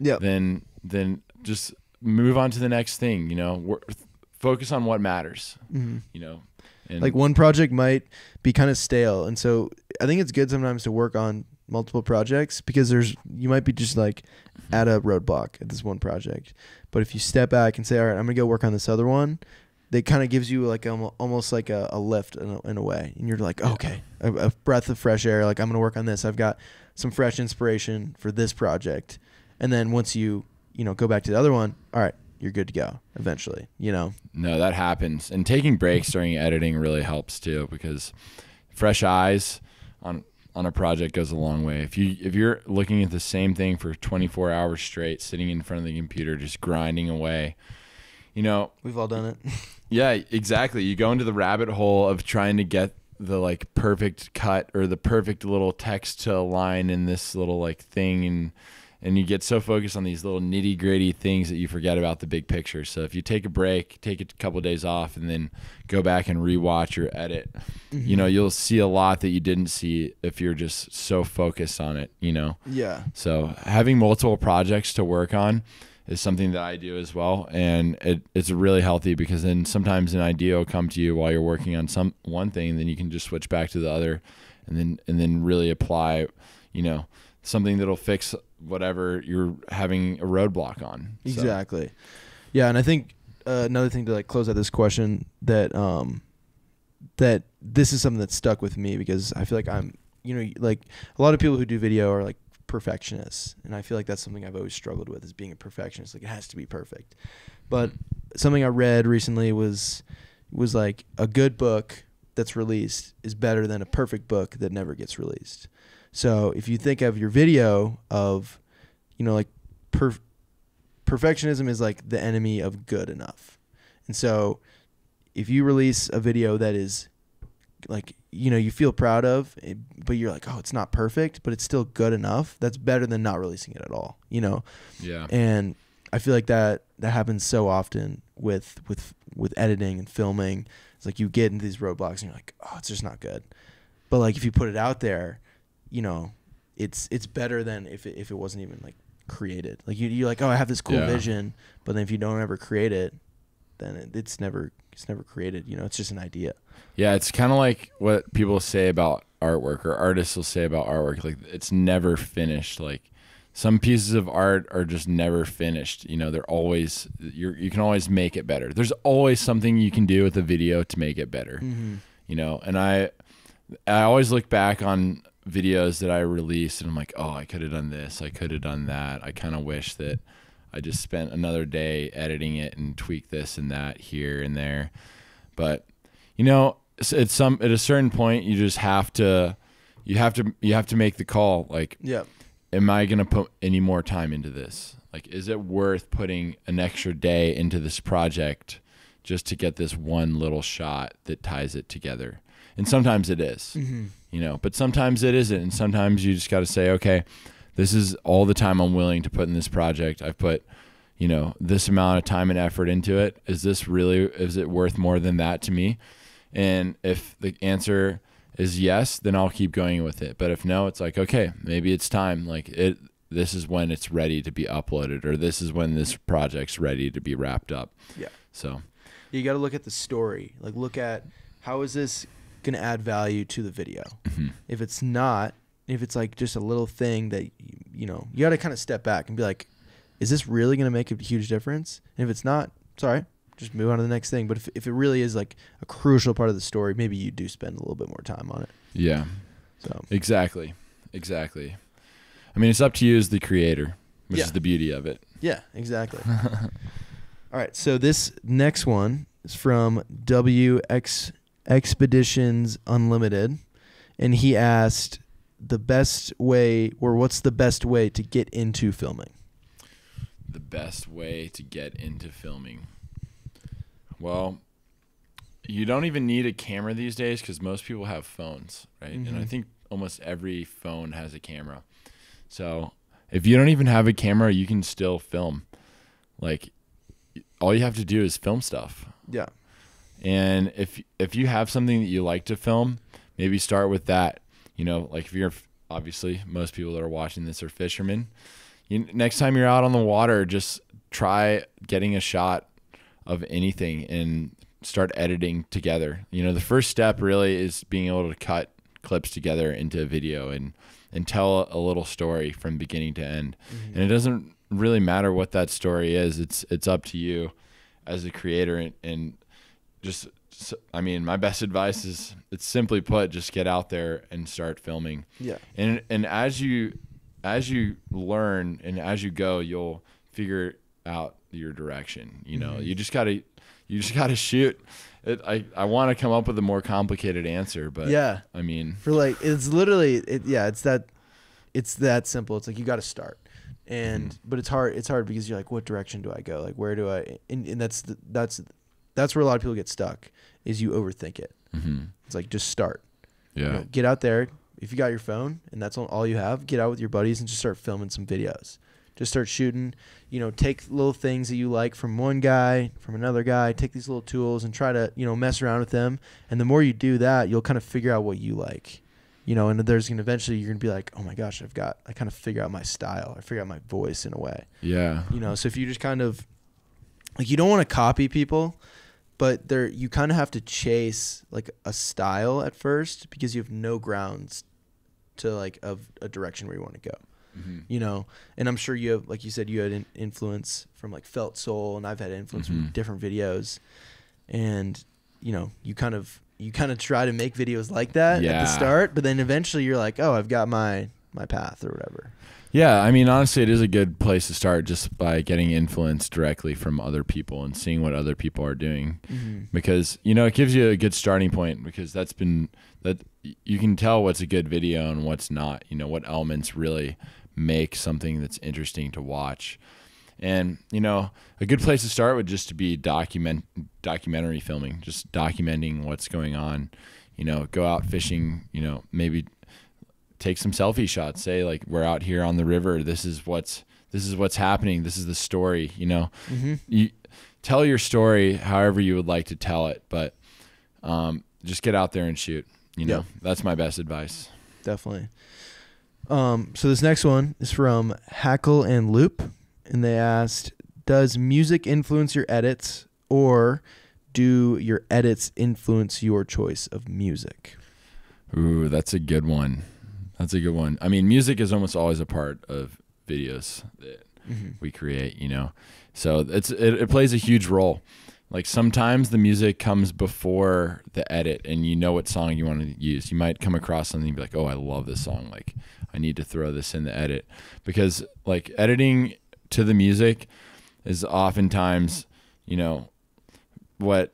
yep. Then then just move on to the next thing. You know, Wor- focus on what matters. Mhm. You know, and Like one project might be kind of stale, and so I think it's good sometimes to work on multiple projects because there's you might be just like at a roadblock at this one project. But if you step back and say, all right, I'm gonna go work on this other one, that kind of gives you like almo- almost like a, a lift in a, in a way, and you're like, okay, a, a breath of fresh air. Like I'm gonna work on this. I've got some fresh inspiration for this project, and then once you you know go back to the other one, all right, you're good to go eventually. You know, No, that happens. And taking breaks during editing really helps too because fresh eyes on on a project goes a long way. If you if you're looking at the same thing for 24 hours straight, sitting in front of the computer just grinding away, you know, we've all done it. yeah, exactly. You go into the rabbit hole of trying to get the like perfect cut or the perfect little text to align in this little like thing and and you get so focused on these little nitty gritty things that you forget about the big picture. So if you take a break, take a couple of days off, and then go back and rewatch your edit, you know mm-hmm. you'll see a lot that you didn't see if you're just so focused on it. You know, yeah, so having multiple projects to work on is something that I do as well, and it, it's really healthy because then sometimes an idea will come to you while you're working on some one thing, and then you can just switch back to the other, and then and then really apply, you know, something that'll fix whatever you're having a roadblock on. So, Exactly. Yeah, and I think uh, another thing to like close out this question that um that this is something that stuck with me because I feel like I'm you know like a lot of people who do video are like perfectionists and I feel like that's something I've always struggled with is being a perfectionist like it has to be perfect. But something I read recently was was like a good book that's released is better than a perfect book that never gets released. So if you think of your video of, you know, like per- perfectionism is like the enemy of good enough. And so if you release a video that is like, you know, you feel proud of, it, but you're like, oh, it's not perfect, but it's still good enough, that's better than not releasing it at all, you know? Yeah. And I feel like that that happens so often with with with editing and filming. It's like you get into these roadblocks and you're like, oh, it's just not good. But like if you put it out there, you know, it's it's better than if it, if it wasn't even like created. Like you you're like, oh, I have this cool Yeah. vision, but then if you don't ever create it, then it, it's never it's never created. You know, it's just an idea. Yeah, it's kind of like what people say about artwork or artists will say about artwork. Like it's never finished. Like some pieces of art are just never finished. You know, they're always you you can always make it better. There's always something you can do with a video to make it better. Mm-hmm. You know, and I I always look back on videos that I released and I'm like, "Oh, I could have done this. I could have done that. I kind of wish that I just spent another day editing it and tweak this and that here and there." But you know, at some at a certain point, you just have to, you have to, you have to make the call. Like, Yeah. am I gonna put any more time into this? Like, is it worth putting an extra day into this project just to get this one little shot that ties it together? And sometimes it is, mm-hmm. You know, but sometimes it isn't. And sometimes you just got to say, okay, this is all the time I'm willing to put in this project. I've put, you know, this amount of time and effort into it. Is this really, is it worth more than that to me? And if the answer is yes, then I'll keep going with it. But if no, it's like, okay, maybe it's time. Like it, this is when it's ready to be uploaded, or this is when this project's ready to be wrapped up. Yeah. So, You got to look at the story. Like, look at how is this going to add value to the video? Mm-hmm. If it's not, if it's like just a little thing that, you know, you got to kind of step back and be like, is this really going to make a huge difference? And if it's not, right. Just move on to the next thing. But if, if it really is like a crucial part of the story, maybe you do spend a little bit more time on it. yeah, So, exactly. Exactly. I mean, it's up to you as the creator, which Yeah. is the beauty of it. yeah, exactly. all right. So, this next one is from WX Expeditions Unlimited. And he asked the best way, or what's the best way to get into filming? the best way to get into filming? Well, you don't even need a camera these days because most people have phones, right? And I Mhm. think almost every phone has a camera. So if you don't even have a camera, you can still film. Like, all you have to do is film stuff. Yeah. And if if you have something that you like to film, maybe start with that. You know, like if you're obviously most people that are watching this are fishermen. You, next time you're out on the water, just try getting a shot of anything and start editing together. You know, the first step really is being able to cut clips together into a video and and tell a little story from beginning to end. Mm-hmm. And it doesn't really matter what that story is. It's it's up to you as a creator and, and just I mean, my best advice is it's simply put, just get out there and start filming. Yeah. And and as you as you learn and as you go, you'll figure out your direction. You know, Mhm. you just gotta you just gotta shoot. It, I I want to come up with a more complicated answer, but yeah. I mean, For like, it's literally, it, yeah, it's that, it's that simple. It's like you got to start, and Mm-hmm. but it's hard. It's hard because you're like, what direction do I go? Like, where do I? And, and that's the, that's that's where a lot of people get stuck. Is you overthink it. mhm. It's like just start. yeah, You know, get out there. If you got your phone and that's all- all you have, get out with your buddies and just start filming some videos. Just start shooting. You know, take little things that you like from one guy, from another guy. Take these little tools and try to you know mess around with them. And the more you do that, you'll kind of figure out what you like. You know, and there's gonna eventually you're gonna be like, oh my gosh, I've got I kind of figure out my style. I figure out my voice in a way. yeah, You know, so if you just kind of like you don't want to copy people, but there you kind of have to chase like a style at first because you have no grounds to like of a direction where you want to go. Mhm. You know, and I'm sure you have like you said you had an influence from like Felt Soul and I've had influence from Mhm. different videos and you know, you kind of you kind of try to make videos like that at the start, but then eventually you're like, "Oh, I've got my my path or whatever." Yeah, I mean, honestly, it is a good place to start just by getting influence directly from other people and seeing what other people are doing. Mm-hmm. Because you know, it gives you a good starting point. Because that's been that you can tell what's a good video and what's not. You know, what elements really make something that's interesting to watch. And you know, a good place to start would just to be document documentary filming, just documenting what's going on. You know, go out fishing. You know, maybe take some selfie shots. Say like we're out here on the river. This is what's this is what's happening. This is the story. You know, Mm-hmm. you tell your story however you would like to tell it, but um, just get out there and shoot. You know, Yep. that's my best advice. definitely. Um, so this next one is from Hackle and Loop, and they asked, "Does music influence your edits, or do your edits influence your choice of music?" Ooh, that's a good one. That's a good one. I mean, music is almost always a part of videos that Mm-hmm. we create, you know. So it's it, it plays a huge role. Like sometimes the music comes before the edit and you know what song you want to use. You might come across something and be like, "Oh, I love this song. Like I need to throw this in the edit." Because like editing to the music is oftentimes, you know, what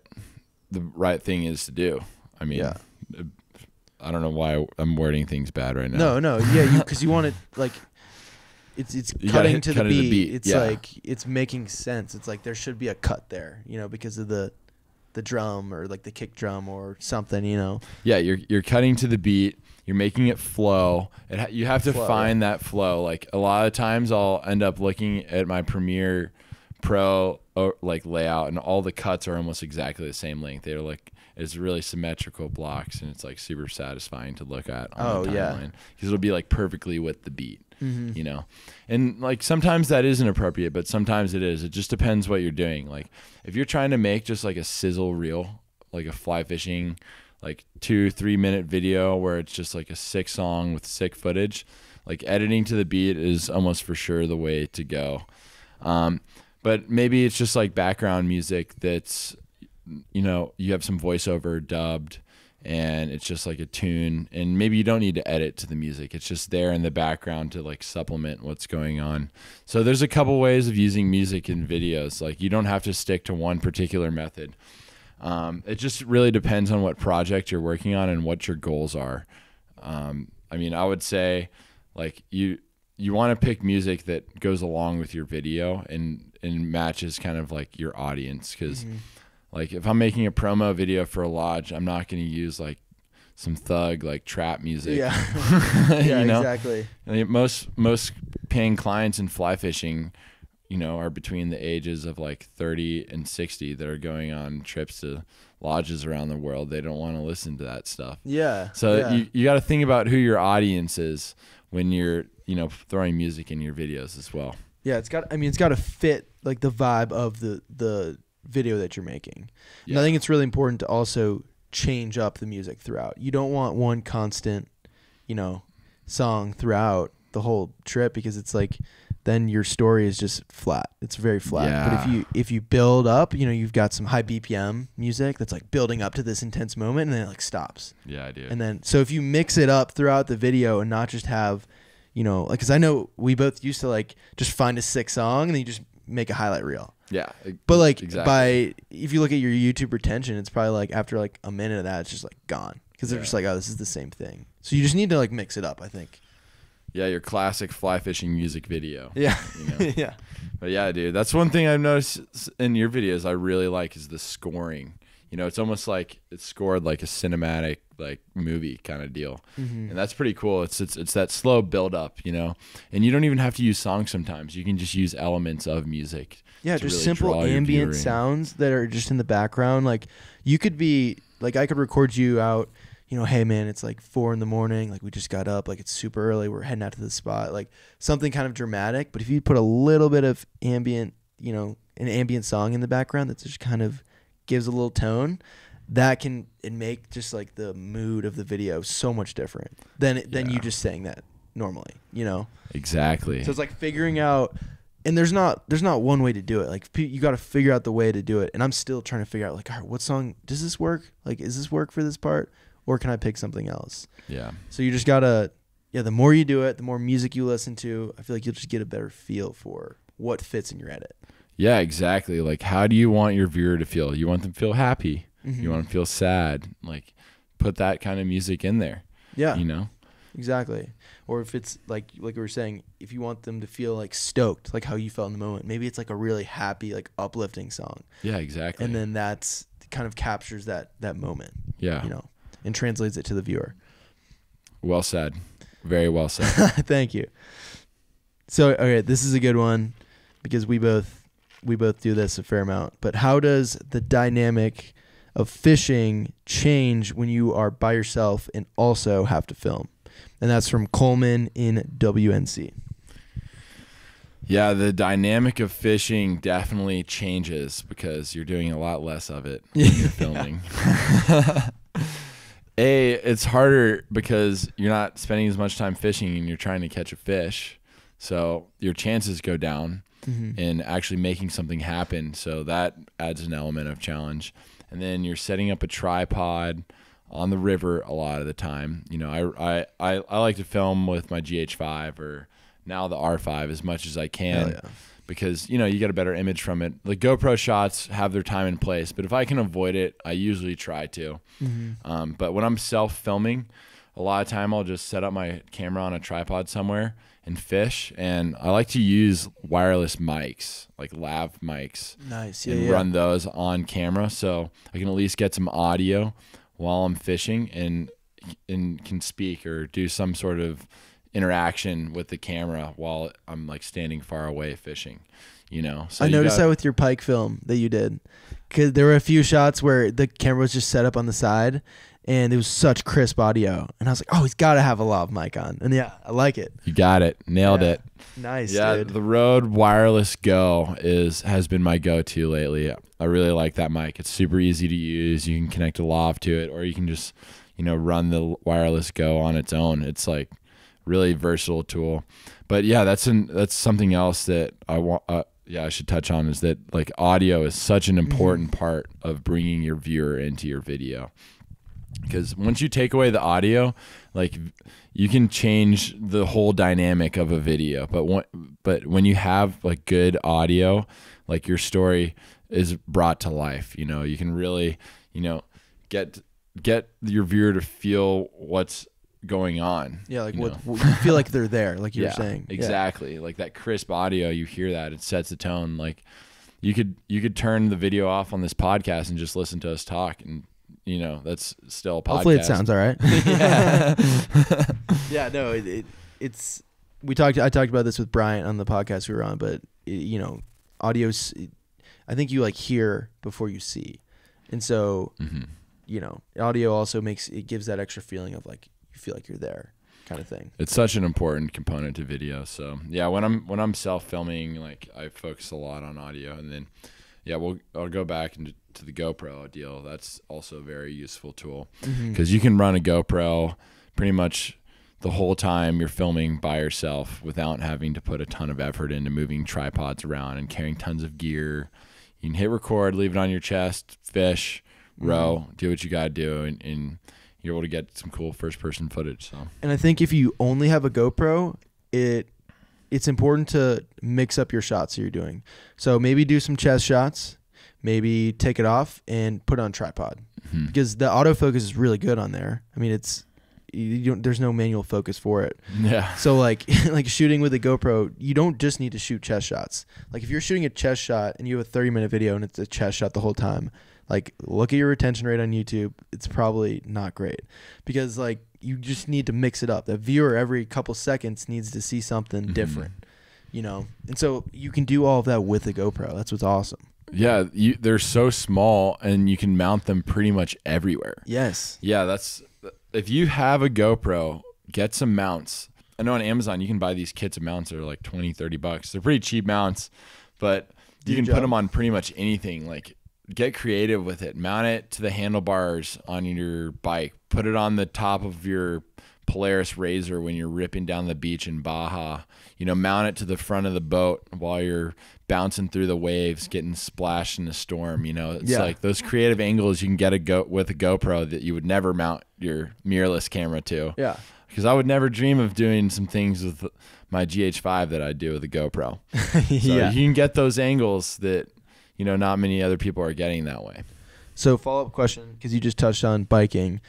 the right thing is to do. I mean, Yeah. I don't know why I'm wording things bad right now. No, no, yeah, because you, want it like it's it's You cutting hit- to cut the to the beat. beat, It's yeah. like it's making sense. It's like there should be a cut there, you know, because of the the drum or like the kick drum or something, you know. Yeah, you're you're cutting to the beat. You're making it flow. It ha- you have to Flow, find that flow. Like a lot of times, I'll end up looking at my Premiere Pro uh, like layout, and all the cuts are almost exactly the same length. They're like it's really symmetrical blocks, and it's like super satisfying to look at on Oh, the yeah. timeline because it'll be like perfectly with the beat Mm-hmm. you know and like sometimes that isn't appropriate but sometimes it is it just depends what you're doing like if you're trying to make just like a sizzle reel like a fly fishing like two three minute video where it's just like a sick song with sick footage like editing to the beat is almost for sure the way to go um, but maybe it's just like background music that's you know you have some voiceover dubbed and it's just like a tune and maybe you don't need to edit to the music. It's just there in the background to like supplement what's going on. So there's a couple ways of using music in videos. Like you don't have to stick to one particular method. Um, it just really depends on what project you're working on and what your goals are. Um, i mean i would say like you you want to pick music that goes along with your video and and matches kind of like your audience because Mm-hmm. Like if I'm making a promo video for a lodge, I'm not going to use like some thug like trap music. Yeah. you yeah, know, exactly. Mean, most most paying clients in fly fishing, you know, are between the ages of like 30 and 60 that are going on trips to lodges around the world. They don't want to listen to that stuff. Yeah. So yeah. you you got to think about who your audience is when you're you know throwing music in your videos as well. Yeah, it's got. I mean, it's got to fit like the vibe of the the video that you're making. And I think it's really important to also change up the music throughout. You don't want one constant, you know, song throughout the whole trip because it's like then your story is just flat. It's very flat. But if you if you build up, you know, you've got some high BPM music that's like building up to this intense moment and then it like stops. Yeah, I do. And then so if you mix it up throughout the video and not just have, you know, like cuz I know we both used to like just find a sick song and then you just make a highlight reel. yeah. But like exactly. by if you look at your YouTube retention, it's probably like after like a minute of that, it's just like gone because they're Yeah. just like, oh, this is the same thing. So you just need to like mix it up. I think. yeah, your classic fly fishing music video. Yeah. You know? yeah. But yeah, dude, that's one thing I've noticed in your videos. I really like is the scoring. You know, it's almost like it's scored like a cinematic like movie kind of deal, Mm-hmm. and that's pretty cool. It's it's it's that slow build up, you know, and you don't even have to use songs sometimes. You can just use elements of music. Yeah, just really simple ambient sounds that are just in the background. Like you could be like I could record you out, you know, hey man, it's like four in the morning, like we just got up, like it's super early, we're heading out to the spot, like something kind of dramatic. But if you put a little bit of ambient, you know, an ambient song in the background that's just kind of gives a little tone, that can and make just like the mood of the video so much different than than you just saying that normally, you know. Exactly. So it's like figuring out, and there's not there's not one way to do it. Like you got to figure out the way to do it. And I'm still trying to figure out like, all right, what song does this work? Like, is this work for this part, or can I pick something else? yeah. So you just gotta, yeah. The more you do it, the more music you listen to, I feel like you'll just get a better feel for what fits in your edit. Yeah, exactly. Like, how do you want your viewer to feel? You want them to feel happy. Mhm. You want them to feel sad. Like, put that kind of music in there. yeah, You know. exactly. Or if it's like like we were saying, if you want them to feel like stoked, like how you felt in the moment, maybe it's like a really happy, like uplifting song, Yeah, exactly. and then that's kind of captures that that moment. yeah. you know, and translates it to the viewer. Well said. Very well said. Thank you. So, okay, this is a good one because we both we both do this a fair amount. But how does the dynamic of fishing change when you are by yourself and also have to film? And that's from Coleman in WNC. Yeah, the dynamic of fishing definitely changes because you're doing a lot less of it when you're filming. a, it's harder because you're not spending as much time fishing and you're trying to catch a fish. So your chances go down Mm-hmm. in actually making something happen. So that adds an element of challenge. And then you're setting up a tripod on the river a lot of the time. You know, I I, I, I like to film with my GH5 or now the R5 as much as I can yeah. because you know you get a better image from it. The GoPro shots have their time and place, but if I can avoid it, I usually try to. Um, but when I'm self filming, a lot of time I'll just set up my camera on a tripod somewhere and fish. And I like to use wireless mics, like lav mics, Nice. Yeah, and yeah. run those on camera, so I can at least get some audio while I'm fishing and and can speak or do some sort of interaction with the camera while I'm like standing far away fishing. You know, so I noticed got- that with your pike film that you did, because there were a few shots where the camera was just set up on the side, and it was such crisp audio, and I was like, oh, he's got to have a lav mic on, and yeah, I like it. You got it, nailed Yeah. it. Nice, Yeah, dude. the Rode Wireless Go is has been my go-to lately. I really like that mic. It's super easy to use. You can connect a lav to it, or you can just, you know, run the Wireless Go on its own. It's like really versatile tool. But yeah, that's an that's something else that I want. Uh, yeah, I should touch on is that like audio is such an mm-hmm. important part of bringing your viewer into your video. Because once you take away the audio like you can change the whole dynamic of a video but when, but when you have like good audio like your story is brought to life you know? You can really you know get get your viewer to feel what's going on Yeah, like you what, know? what you feel like they're there, like you yeah, were saying. Yeah. exactly like that crisp audio you hear that it sets the tone like you could you could turn the video off on this podcast and just listen to us talk and you know that's still a podcast Hopefully it sounds all right. yeah yeah, no, it, it, it's we talked. I talked about this with Bryan on the podcast we were on, but it, you know, audio's. I think you like hear before you see, and so hmm you know, audio also makes it gives that extra feeling of like you feel like you're there, kind of thing. it's such an important component to video so yeah when i'm when i'm self filming like i focus a lot on audio and then Yeah, well, I'll go back into to the GoPro deal. That's also a very useful tool mm-hmm. because you can run a GoPro pretty much the whole time you're filming by yourself without having to put a ton of effort into moving tripods around and carrying tons of gear. You can hit record, leave it on your chest, fish, row, mm-hmm. do what you got to do, and, and you're able to get some cool first person footage. So, And I think if you only have a GoPro, it it's important to mix up your shots that you're doing. So maybe do some chest shots, maybe take it off and put it on tripod mhm. because the autofocus is really good on there. I mean, it's you you don't, there's no manual focus for it. yeah. So like like shooting with a GoPro, you don't just need to shoot chest shots. Like if you're shooting a chest shot and you have a 30 minute video and it's a chest shot the whole time, like look at your retention rate on YouTube. It's probably not great because like you just need to mix it up. The viewer every couple seconds needs to see something Mhm. different, you know. And so you can do all of that with a GoPro. That's what's awesome. Yeah, you, they're so small and you can mount them pretty much everywhere. Yes. Yeah, that's if you have a GoPro, get some mounts. I know on Amazon you can buy these kits of mounts that are like 20, 30 bucks. They're pretty cheap mounts, but you can put them on pretty much anything. Like get creative with it. Mount it to the handlebars on your bike. Put it on the top of your Polaris Razor when you're ripping down the beach in Baja. You know, mount it to the front of the boat while you're bouncing through the waves, getting splashed in the storm. You know, it's Yeah. like those creative angles you can get a go with a GoPro that you would never mount your mirrorless camera to. Yeah. Because I would never dream of doing some things with my GH5 that I do with a GoPro. So yeah. you can get those angles that you know not many other people are getting that way. So follow up question because you just touched on biking.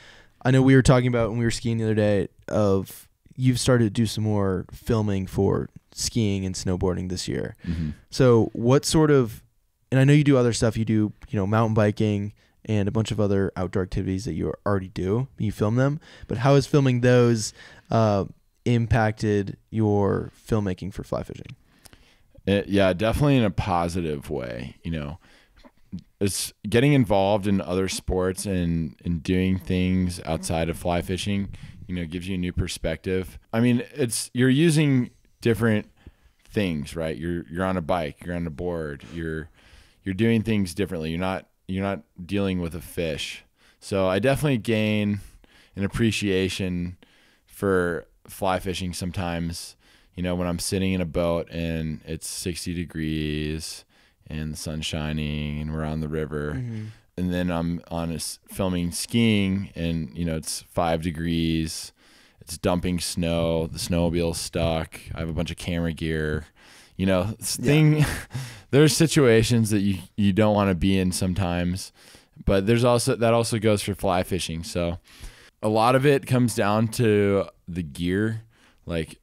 I know we were talking about when we were skiing the other day of you've started to do some more filming for skiing and snowboarding this year. Mm-hmm. So what sort of and I know you do other stuff. You do you know mountain biking and a bunch of other outdoor activities that you already do. You film them, but how has filming those uh, impacted your filmmaking for fly fishing? It, yeah, definitely in a positive way. You know, it's getting involved in other sports and and doing things outside of fly fishing. You know, gives you a new perspective. I mean, it's you're using different things, right? You're you're on a bike, you're on a board, you're you're doing things differently. You're not you're not dealing with a fish. So I definitely gain an appreciation for fly fishing sometimes you know, when I'm sitting in a boat and it's 60 degrees and the sun's shining and we're on the river, mm-hmm. and then I'm on a s filming skiing and you know it's five degrees, it's dumping snow, the snowmobile's stuck. I have a bunch of camera gear. You know, it's Yeah. thing. there's situations that you you don't want to be in sometimes, but there's also that also goes for fly fishing. So a lot of it comes down to the gear, like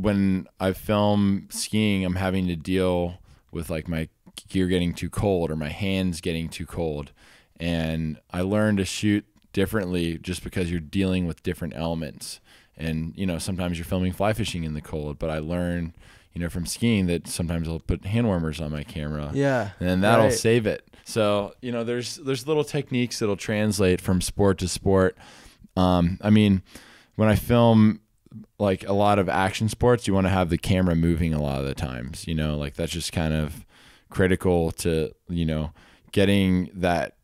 when I film skiing, I'm having to deal with like my gear getting too cold or my hands getting too cold. And I learned to shoot differently just because you're dealing with different elements. And, you know, sometimes you're filming fly fishing in the cold, but I learned, you know, from skiing that sometimes I'll put hand warmers on my camera Yeah. and that'll Right. save it. So you know, there's there's little techniques that'll translate from sport to sport. Um, I mean, when I film like a lot of action sports, you want to have the camera moving a lot of the times. You know, like that's just kind of critical to you know getting that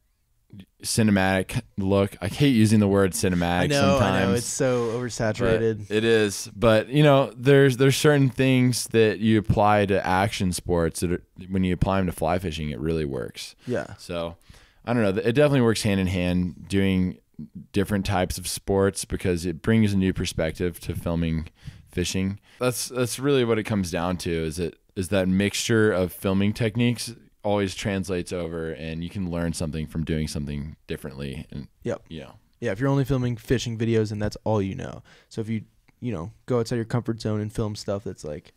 cinematic look. I hate using the word cinematic I know, sometimes. I know, it's so oversaturated. It is, but you know, there's there's certain things that you apply to action sports that are, when you apply them to fly fishing, it really works. Yeah. So I don't know. It definitely works hand in hand doing different types of sports because it brings a new perspective to filming fishing. That's that's really what it comes down to. Is it is that mixture of filming techniques always translates over, and you can learn something from doing something differently. And Yep. you know, Yeah, if you're only filming fishing videos and that's all you know. So if you, you know, go outside your comfort zone and film stuff that's like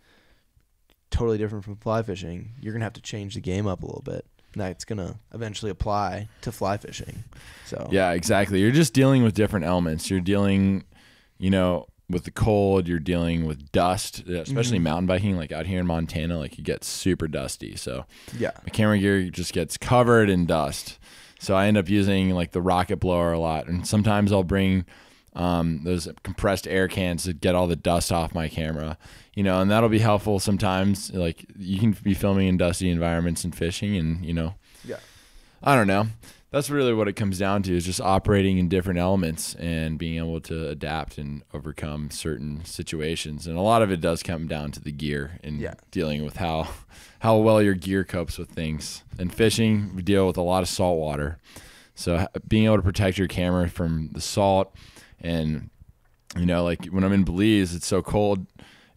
totally different from fly fishing, you're going to have to change the game up a little bit. That's going to eventually apply to fly fishing. So Yeah, exactly. You're just dealing with different elements. You're dealing, you know, with the cold. You're dealing with dust, especially Mhm. mountain biking. Like out here in Montana, like it gets super dusty. So yeah. my camera gear just gets covered in dust. So I end up using like the rocket blower a lot, and sometimes I'll bring um, those compressed air cans to get all the dust off my camera, you know, and that'll be helpful sometimes. Like you can be filming in dusty environments and fishing, and you know, Yeah. I don't know. That's really what it comes down to is just operating in different elements and being able to adapt and overcome certain situations. And a lot of it does come down to the gear and Yeah. dealing with how how well your gear copes with things. And fishing, we deal with a lot of salt water. So being able to protect your camera from the salt and you know, like when I'm in Belize, it's so cold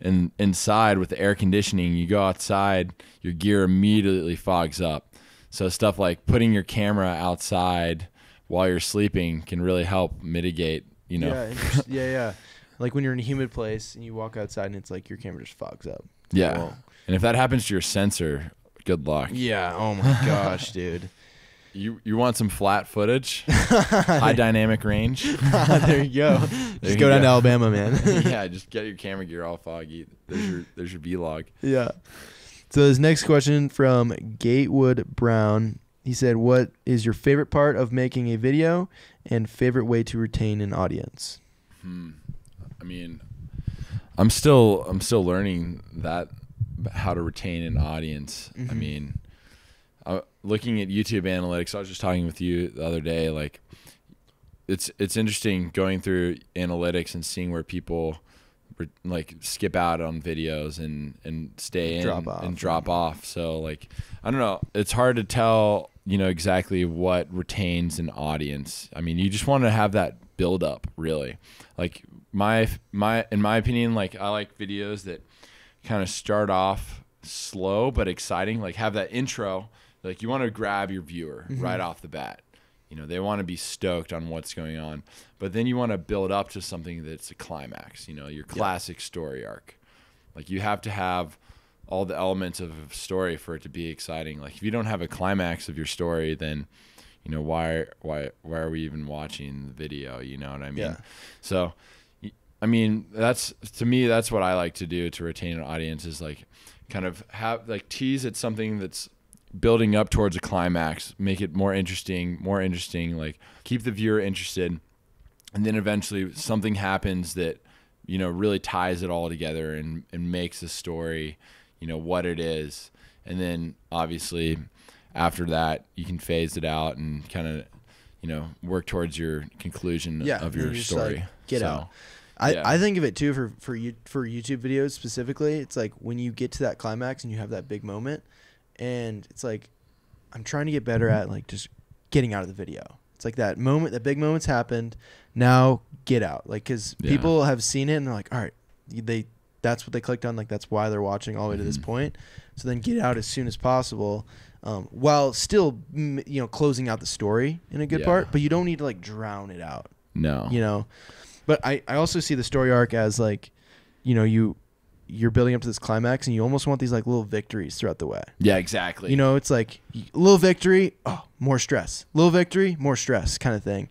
and inside with the air conditioning, you go outside, your gear immediately fogs up. So stuff like putting your camera outside while you're sleeping can really help mitigate, you know. Yeah, yeah, yeah. Like when you're in a humid place and you walk outside and it's like your camera just fogs up. Yeah. And if that happens to your sensor, good luck. Yeah. Oh my gosh, dude. You you want some flat footage, high dynamic range? there you go. There Just go down go. to Alabama, man. yeah, just get your camera gear all foggy. There's your there's your vlog. yeah. So this next question from Gatewood Brown. He said, "What is your favorite part of making a video and favorite way to retain an audience?" Hmm. I mean, I'm still I'm still learning that how to retain an audience. I Mhm. mean, uh, looking at YouTube analytics, I was just talking with you the other day. Like, it's it's interesting going through analytics and seeing where people like skip out on videos and and stay in Drop off. and drop off. So like, I don't know. It's hard to tell. You know exactly what retains an audience. I mean, you just want to have that build up, really. Like my my in my opinion, like I like videos that kind of start off slow but exciting. Like have that intro. Like you want to grab your viewer Mhm. right off the bat. You know, they want to be stoked on what's going on. But then you want to build up to something that's a climax, you know, your classic story arc. Like you have to have all the elements of a story for it to be exciting. Like if you don't have a climax of your story, then you know why why why are we even watching the video? You know what I mean? Yeah. So, I mean that's to me that's what I like to do to retain an audience is like kind of have like tease at something that's building up towards a climax, make it more interesting, more interesting, like keep the viewer interested, and then eventually something happens that you know really ties it all together and and makes the story you know what it is and then obviously after that you can phase it out and kind of you know work towards your conclusion Yeah, of your story like, get So, out. I, Yeah. I think of it too for for you for YouTube videos specifically. It's like when you get to that climax and you have that big moment, and it's like I'm trying to get better at like just getting out of the video. It's like that moment, that big moment's happened. Now get out, like because Yeah. people have seen it and they're like, all right, they that's what they clicked on, like that's why they're watching all the way to this Mhm. point. So then get out as soon as possible. Um, while still, you know, closing out the story in a good Yeah. part, but you don't need to like drown it out no you know but i i also see the story arc as like you know you you're building up to this climax and you almost want these like little victories throughout the way. Yeah exactly. You know it's like little victory oh more stress. Little victory more stress kind of thing.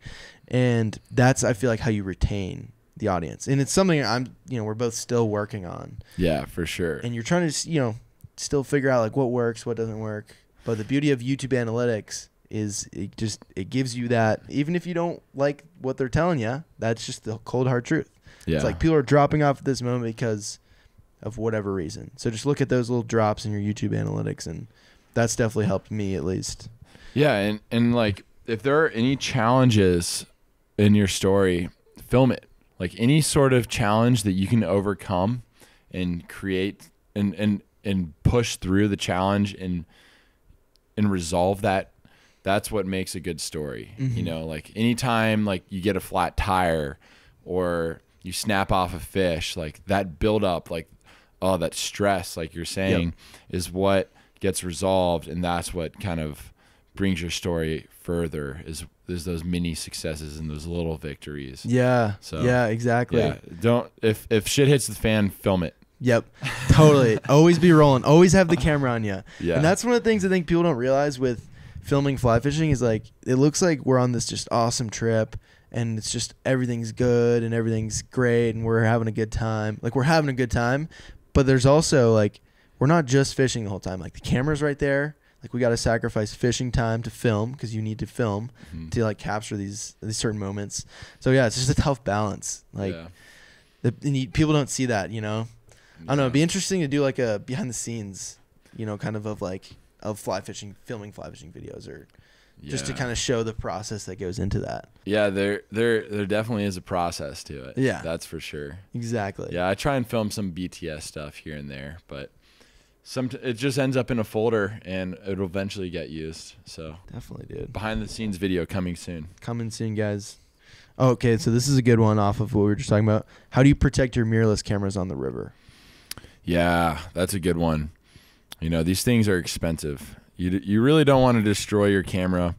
And that's i feel like how you retain the audience. And it's something i'm you know we're both still working on. Yeah for sure. And you're trying to you know still figure out like what works what doesn't work. But the beauty of youtube analytics is it just it gives you that. Even if you don't like what they're telling you that's just the cold hard truth. Yeah. it's like people are dropping off at this moment because of whatever reason so just look at those little drops in your youtube analytics and that's definitely helped me at least Yeah, and and like if there are any challenges in your story, film it. Like any sort of challenge that you can overcome and create and and and push through the challenge and and resolve that that's what makes a good story. You Mhm. know, like anytime like you get a flat tire or you snap off a fish, like that build up like oh that stress like you're saying is what gets resolved and that's what kind of brings your story further is is those mini successes and those little victories. yeah So, yeah exactly Yeah, don't if if shit hits the fan, film it. Yep, totally. always be rolling. Always have the camera on you. Yeah. And that's one of the things I think people don't realize with filming fly fishing is like it looks like we're on this just awesome trip and it's just everything's good and everything's great and we're having a good time. Like we're having a good time, but there's also like we're not just fishing the whole time. Like the camera's right there. Like we got to sacrifice fishing time to film because you need to film Mhm. to like capture these these certain moments. So yeah, it's just a tough balance. Like yeah. the, and you, people don't see that, you know. I don't know. It'd be interesting to do like a behind the scenes, you know, kind of of like of fly fishing, filming fly fishing videos, or just to kind of show the process that goes into that. Yeah, there there there definitely is a process to it. Yeah. That's for sure. Exactly. Yeah, I try and film some BTS stuff here and there, but some it just ends up in a folder and it'll eventually get used. So, Definitely, dude. behind the scenes video coming soon. Coming soon, guys. Oh, okay, so this is a good one off of what we were just talking about. How do you protect your mirrorless cameras on the river? Yeah, that's a good one. You know, these things are expensive. You you really don't want to destroy your camera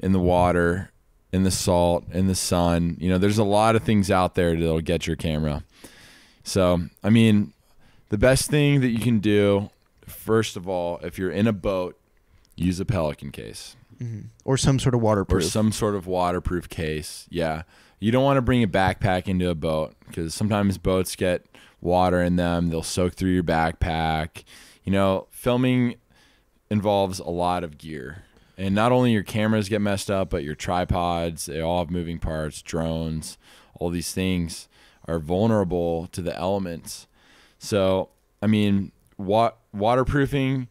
in the water, in the salt, in the sun. You know, there's a lot of things out there that'll get your camera. So, I mean, the best thing that you can do, first of all, if you're in a boat, use a Pelican case hmm Or some sort of waterproof. or some sort of waterproof case. Yeah. You don't want to bring a backpack into a boat because sometimes boats get water in them. They'll soak through your backpack. You know, filming involves a lot of gear. And not only your cameras get messed up, but your tripods, they all have moving parts, drones, all these things are vulnerable to the elements. So, I mean, wa- waterproofing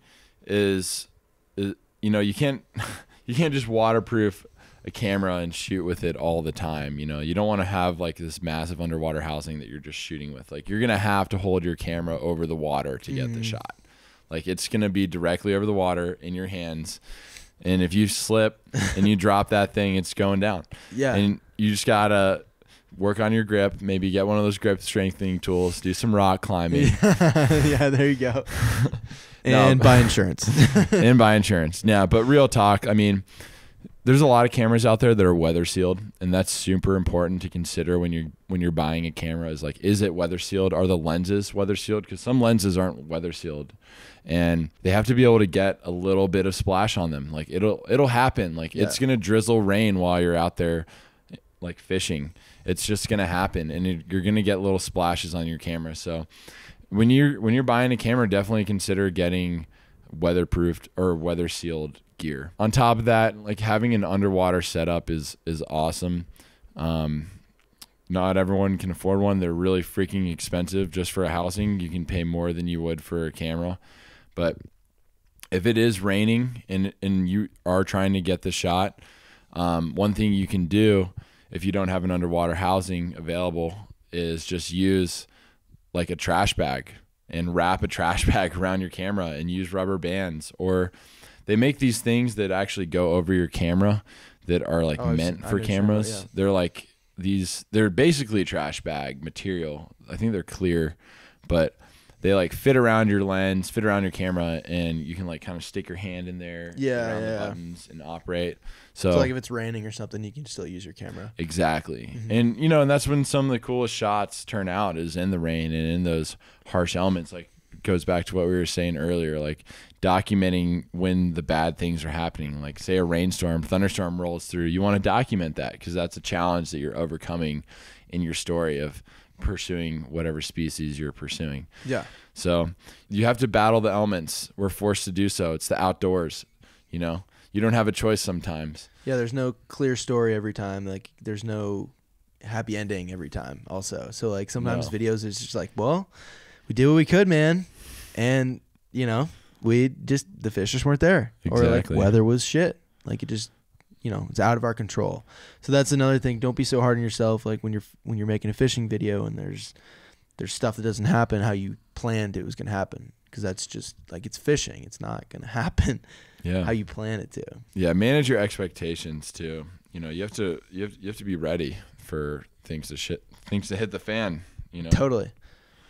is, is you know, you can't you can't just waterproof a camera and shoot with it all the time. You know, you don't want to have like this massive underwater housing that you're just shooting with. Like you're gonna have to hold your camera over the water to get the Mhm. shot. Like it's gonna be directly over the water in your hands. And if you slip and you drop that thing, it's going down. yeah. And you just gotta work on your grip. Maybe get one of those grip strengthening tools. Do some rock climbing. yeah, there you go. And but- buy insurance. and buy insurance. Yeah, but real talk, I mean, there's a lot of cameras out there that are weather sealed, and that's super important to consider when you're when you're buying a camera. Is like, is it weather sealed? Are the lenses weather sealed? Because some lenses aren't weather sealed, and they have to be able to get a little bit of splash on them. Like it'll it'll happen. Like it's gonna drizzle rain while you're out there, like fishing. It's just gonna happen, and it, you're gonna get little splashes on your camera. So when you're when you're buying a camera, definitely consider getting weatherproofed or weather sealed gear. On top of that, like having an underwater setup is is awesome. Um, not everyone can afford one. They're really freaking expensive just for a housing. You can pay more than you would for a camera. But if it is raining and and you are trying to get the shot, um, one thing you can do if you don't have an underwater housing available is just use like a trash bag and wrap a trash bag around your camera and use rubber bands or they make these things that actually go over your camera that are like Oh, meant for I've seen that, cameras. yeah. They're like these they're basically a trash bag material. I think they're clear, but they like fit around your lens, fit around your camera and you can like kind of stick your hand in there Yeah, around yeah. the buttons and operate. So, so like if it's raining or something, you can still use your camera. Exactly. Mhm. And you know, and that's when some of the coolest shots turn out is in the rain and in those harsh elements. Like goes back to what we were saying earlier, like documenting when the bad things are happening. Like say a rainstorm, thunderstorm rolls through, you want to document that because that's a challenge that you're overcoming in your story of pursuing whatever species you're pursuing. Yeah. So you have to battle the elements. We're forced to do so. It's the outdoors, you know. You don't have a choice sometimes. Yeah, there's no clear story every time. Like there's no happy ending every time also. So like sometimes No. videos is just like, well, we did what we could, man. And, you know, we just the fish just weren't there. Or like weather was shit. Like it just you know, it's out of our control. So that's another thing. Don't be so hard on yourself like when you're when you're making a fishing video and there's there's stuff that doesn't happen how you planned it was going to happen because that's just like it's fishing. It's not going to happen Yeah. how you plan it to. Yeah, manage your expectations too. You know, you have to you have, you have to be ready for things to shit things to hit the fan. You know, Totally.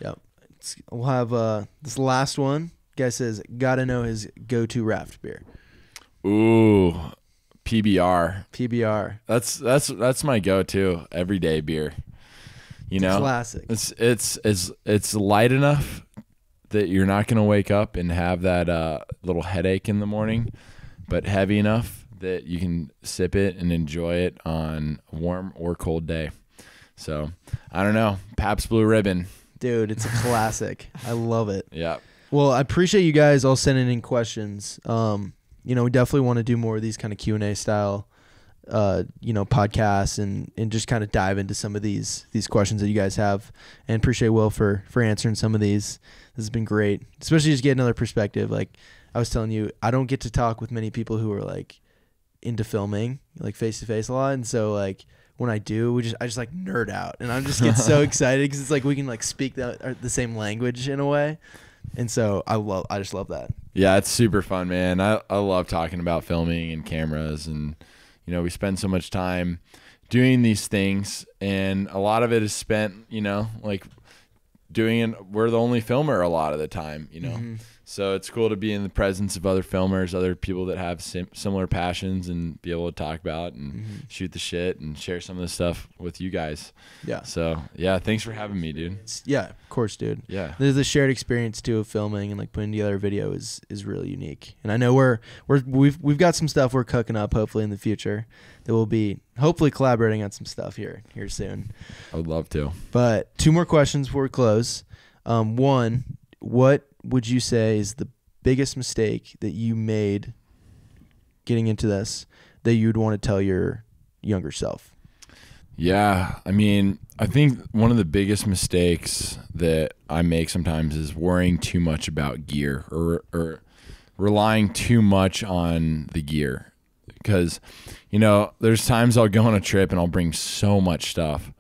Yep. It's, we'll have uh, this last one. Guy says, "Gotta know his go-to raft beer, ooh, PBR. PBR, That's that's that's my go-to everyday beer. You know, classic." it's it's it's it's light enough that you're not gonna wake up and have that uh, little headache in the morning, but heavy enough that you can sip it and enjoy it on a warm or cold day. So I don't know, Pabst Blue Ribbon. Dude, it's a classic. I love it. Yeah. Well, I appreciate you guys all sending in questions. Um, you know, we definitely want to do more of these kind of Q and A style, uh, you know, podcasts and and just kind of dive into some of these these questions that you guys have. And appreciate Will for for answering some of these. This has been great, especially just get another perspective. Like I was telling you, I don't get to talk with many people who are like into filming, like face to face a lot, and so like when I do, we just I just like nerd out, and I just get so excited because it's like we can like speak the the same language in a way, and so I love I just love that. Yeah, it's super fun, man. I I love talking about filming and cameras, and you know we spend so much time doing these things, and a lot of it is spent, you know, like doing it. We're the only filmer a lot of the time, you know. Mhm. So it's cool to be in the presence of other filmers, other people that have sim- similar passions, and be able to talk about and Mhm. shoot the shit and share some of the stuff with you guys. Yeah, So yeah, thanks for having me, dude. Yeah, of course, dude. Yeah. There's the shared experience too of filming and like putting together a video is is really unique. And I know we're we're we've we've got some stuff we're cooking up hopefully in the future that we'll be hopefully collaborating on some stuff here here soon. I would love to. But two more questions before we close. Um, one, what would you say is the biggest mistake that you made getting into this that you'd want to tell your younger self? Yeah, I mean, I think one of the biggest mistakes that I make sometimes is worrying too much about gear or or relying too much on the gear. Because, you know, there's times I'll go on a trip and I'll bring so much stuff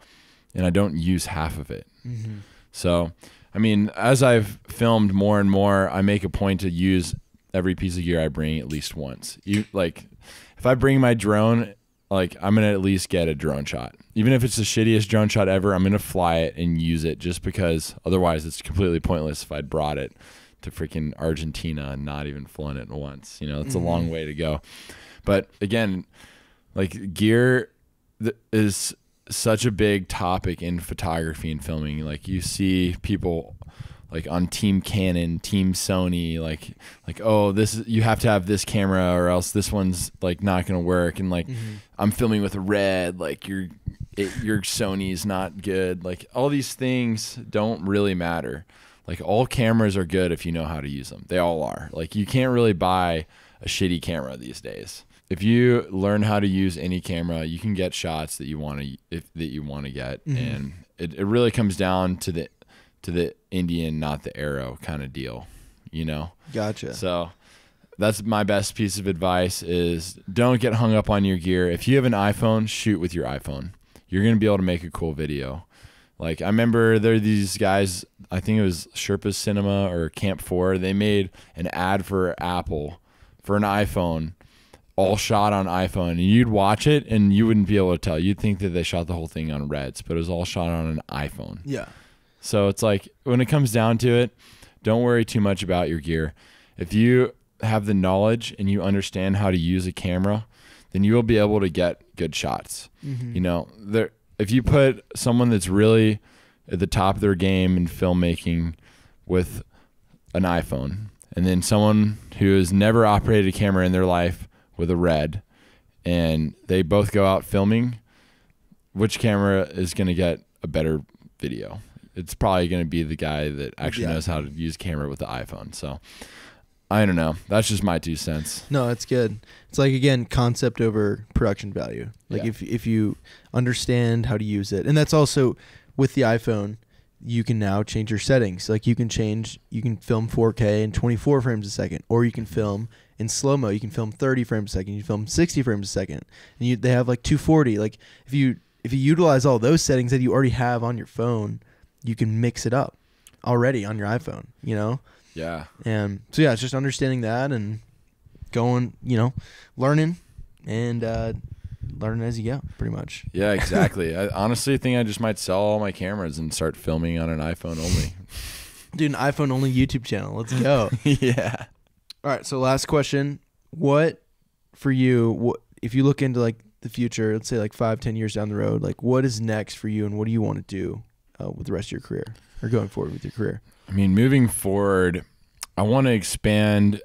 and I don't use half of it. Mm-hmm. So, I mean, as I've filmed more and more, I make a point to use every piece of gear I bring at least once. You like, if I bring my drone, like I'm gonna at least get a drone shot, even if it's the shittiest drone shot ever. I'm gonna fly it and use it just because otherwise it's completely pointless if I'd brought it to freaking Argentina and not even flown it once. You know, it's Mhm. a long way to go. But again, like gear th- is such a big topic in photography and filming. Like you see people like on Team Canon, Team Sony, like like oh this is, you have to have this camera or else this one's like not gonna work. And like Mm-hmm. I'm filming with a red, like your it, your Sony's not good. Like all these things don't really matter. Like all cameras are good if you know how to use them. They all are. Like you can't really buy a shitty camera these days. If you learn how to use any camera, you can get shots that you want to if that you want to get, Mhm. and it, it really comes down to the to the Indian, not the arrow kind of deal, you know. Gotcha. So that's my best piece of advice is don't get hung up on your gear. If you have an iPhone, shoot with your iPhone. You're going to be able to make a cool video. Like I remember there are these guys, I think it was Sherpa Cinema or Camp 4, they made an ad for Apple for an iPhone all shot on iPhone and you'd watch it and you wouldn't be able to tell. You'd think that they shot the whole thing on Reds, but it was all shot on an iPhone. yeah. So it's like when it comes down to it, don't worry too much about your gear. If you have the knowledge and you understand how to use a camera, then you will be able to get good shots. Mm-hmm. You know, there if you put someone that's really at the top of their game in filmmaking with an iPhone and then someone who has never operated a camera in their life with a red and they both go out filming, which camera is going to get a better video? It's probably going to be the guy that actually Yeah. knows how to use camera with the iPhone. So I don't know. That's just my two cents. No, it's good. It's like again, concept over production value. Like Yeah. if if you understand how to use it, and that's also with the iPhone, you can now change your settings. Like you can change, you can film 4K and 24 frames a second, or you can film in slow mo. You can film 30 frames a second. You can film 60 frames a second, and you they have like 240. Like if you if you utilize all those settings that you already have on your phone, you can mix it up already on your iPhone. You know. Yeah. And so yeah, it's just understanding that and going, you know, learning and uh, learning as you go, pretty much. Yeah, exactly. I honestly think I just might sell all my cameras and start filming on an iPhone only. Dude, an iPhone only YouTube channel. Let's go. yeah. All right, so last question: What for you? What if you look into like the future? Let's say like five, ten years down the road. Like, what is next for you, and what do you want to do uh, with the rest of your career or going forward with your career? I mean, moving forward, I want to expand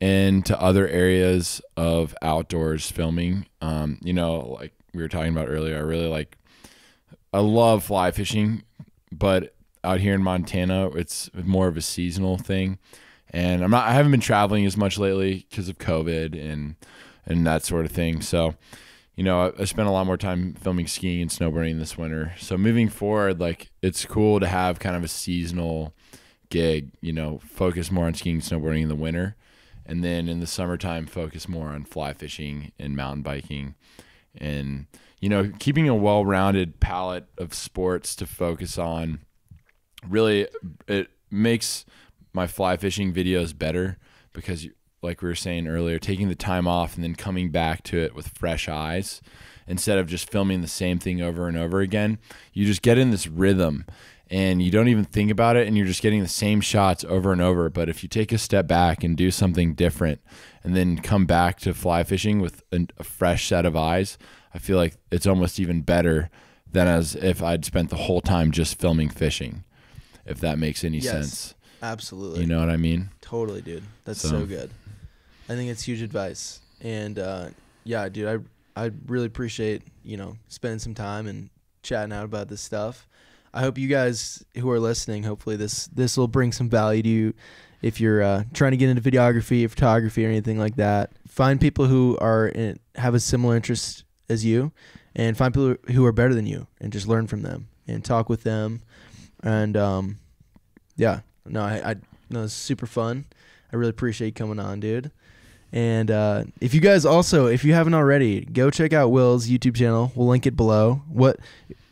into other areas of outdoors filming. Um, you know, like we were talking about earlier, I really like, I love fly fishing, but out here in Montana, it's more of a seasonal thing. And I'm not I haven't been traveling as much lately because of COVID and and that sort of thing. So, you know, I, I spent a lot more time filming skiing and snowboarding this winter. So moving forward, like it's cool to have kind of a seasonal gig. You know, focus more on skiing and snowboarding in the winter, and then in the summertime focus more on fly fishing and mountain biking, and you know, keeping a well-rounded palette of sports to focus on. Really, it makes my fly fishing videos better because, like we were saying earlier, taking the time off and then coming back to it with fresh eyes instead of just filming the same thing over and over again, you just get in this rhythm and you don't even think about it and you're just getting the same shots over and over. But if you take a step back and do something different and then come back to fly fishing with a, a fresh set of eyes, I feel like it's almost even better than as if I'd spent the whole time just filming fishing, if that makes any Yes. sense. Absolutely. You know what I mean? Totally, dude. That's so, So- good. I think it's huge advice. And uh, yeah, dude, I I really appreciate you know spending some time and chatting out about this stuff. I hope you guys who are listening, hopefully this this will bring some value to you if you're uh, trying to get into videography, or photography, or anything like that. Find people who are in, have a similar interest as you, and find people who are better than you, and just learn from them and talk with them. And um, yeah, no, I, I no, it's super fun. I really appreciate you coming on, dude. And uh, if you guys also, if you haven't already, go check out Will's YouTube channel. We'll link it below. What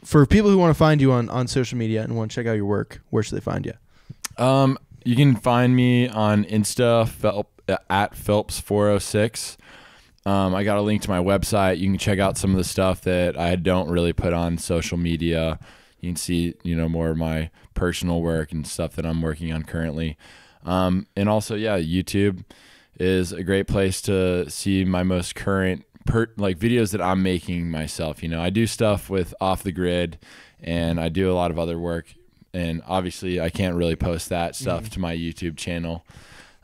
for people who want to find you on, on social media and want to check out your work, where should they find you? Um, you can find me on Insta Phelp, uh, at Phelps406. Um, I got a link to my website. You can check out some of the stuff that I don't really put on social media. You can see, you know, more of my personal work and stuff that I'm working on currently. Um, and also, yeah, YouTube is a great place to see my most current per, like videos that I'm making myself. You know, I do stuff with off the grid, and I do a lot of other work. And obviously, I can't really post that stuff to my YouTube channel.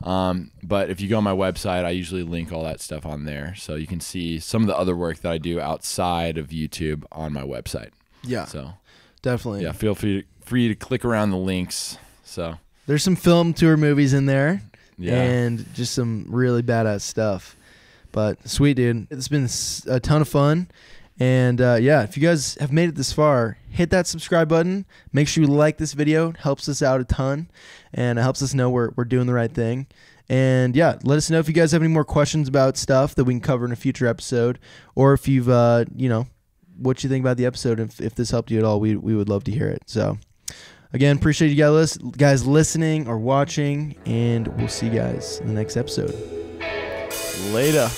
Um, but if you go on my website, I usually link all that stuff on there, so you can see some of the other work that I do outside of YouTube on my website. Yeah, So definitely. yeah, feel free free to click around the links. So There's some film tour movies in there. yeah, and just some really badass stuff. But sweet, dude. it's been a ton of fun. And uh, yeah, if you guys have made it this far, hit that subscribe button. Make sure you like this video. It helps us out a ton and it helps us know we're, we're doing the right thing. And yeah, let us know if you guys have any more questions about stuff that we can cover in a future episode or if you've, uh, you know, what you think about the episode. If, if this helped you at all, we, we would love to hear it. So again, appreciate you guys, guys listening or watching, and we'll see you guys in the next episode. later.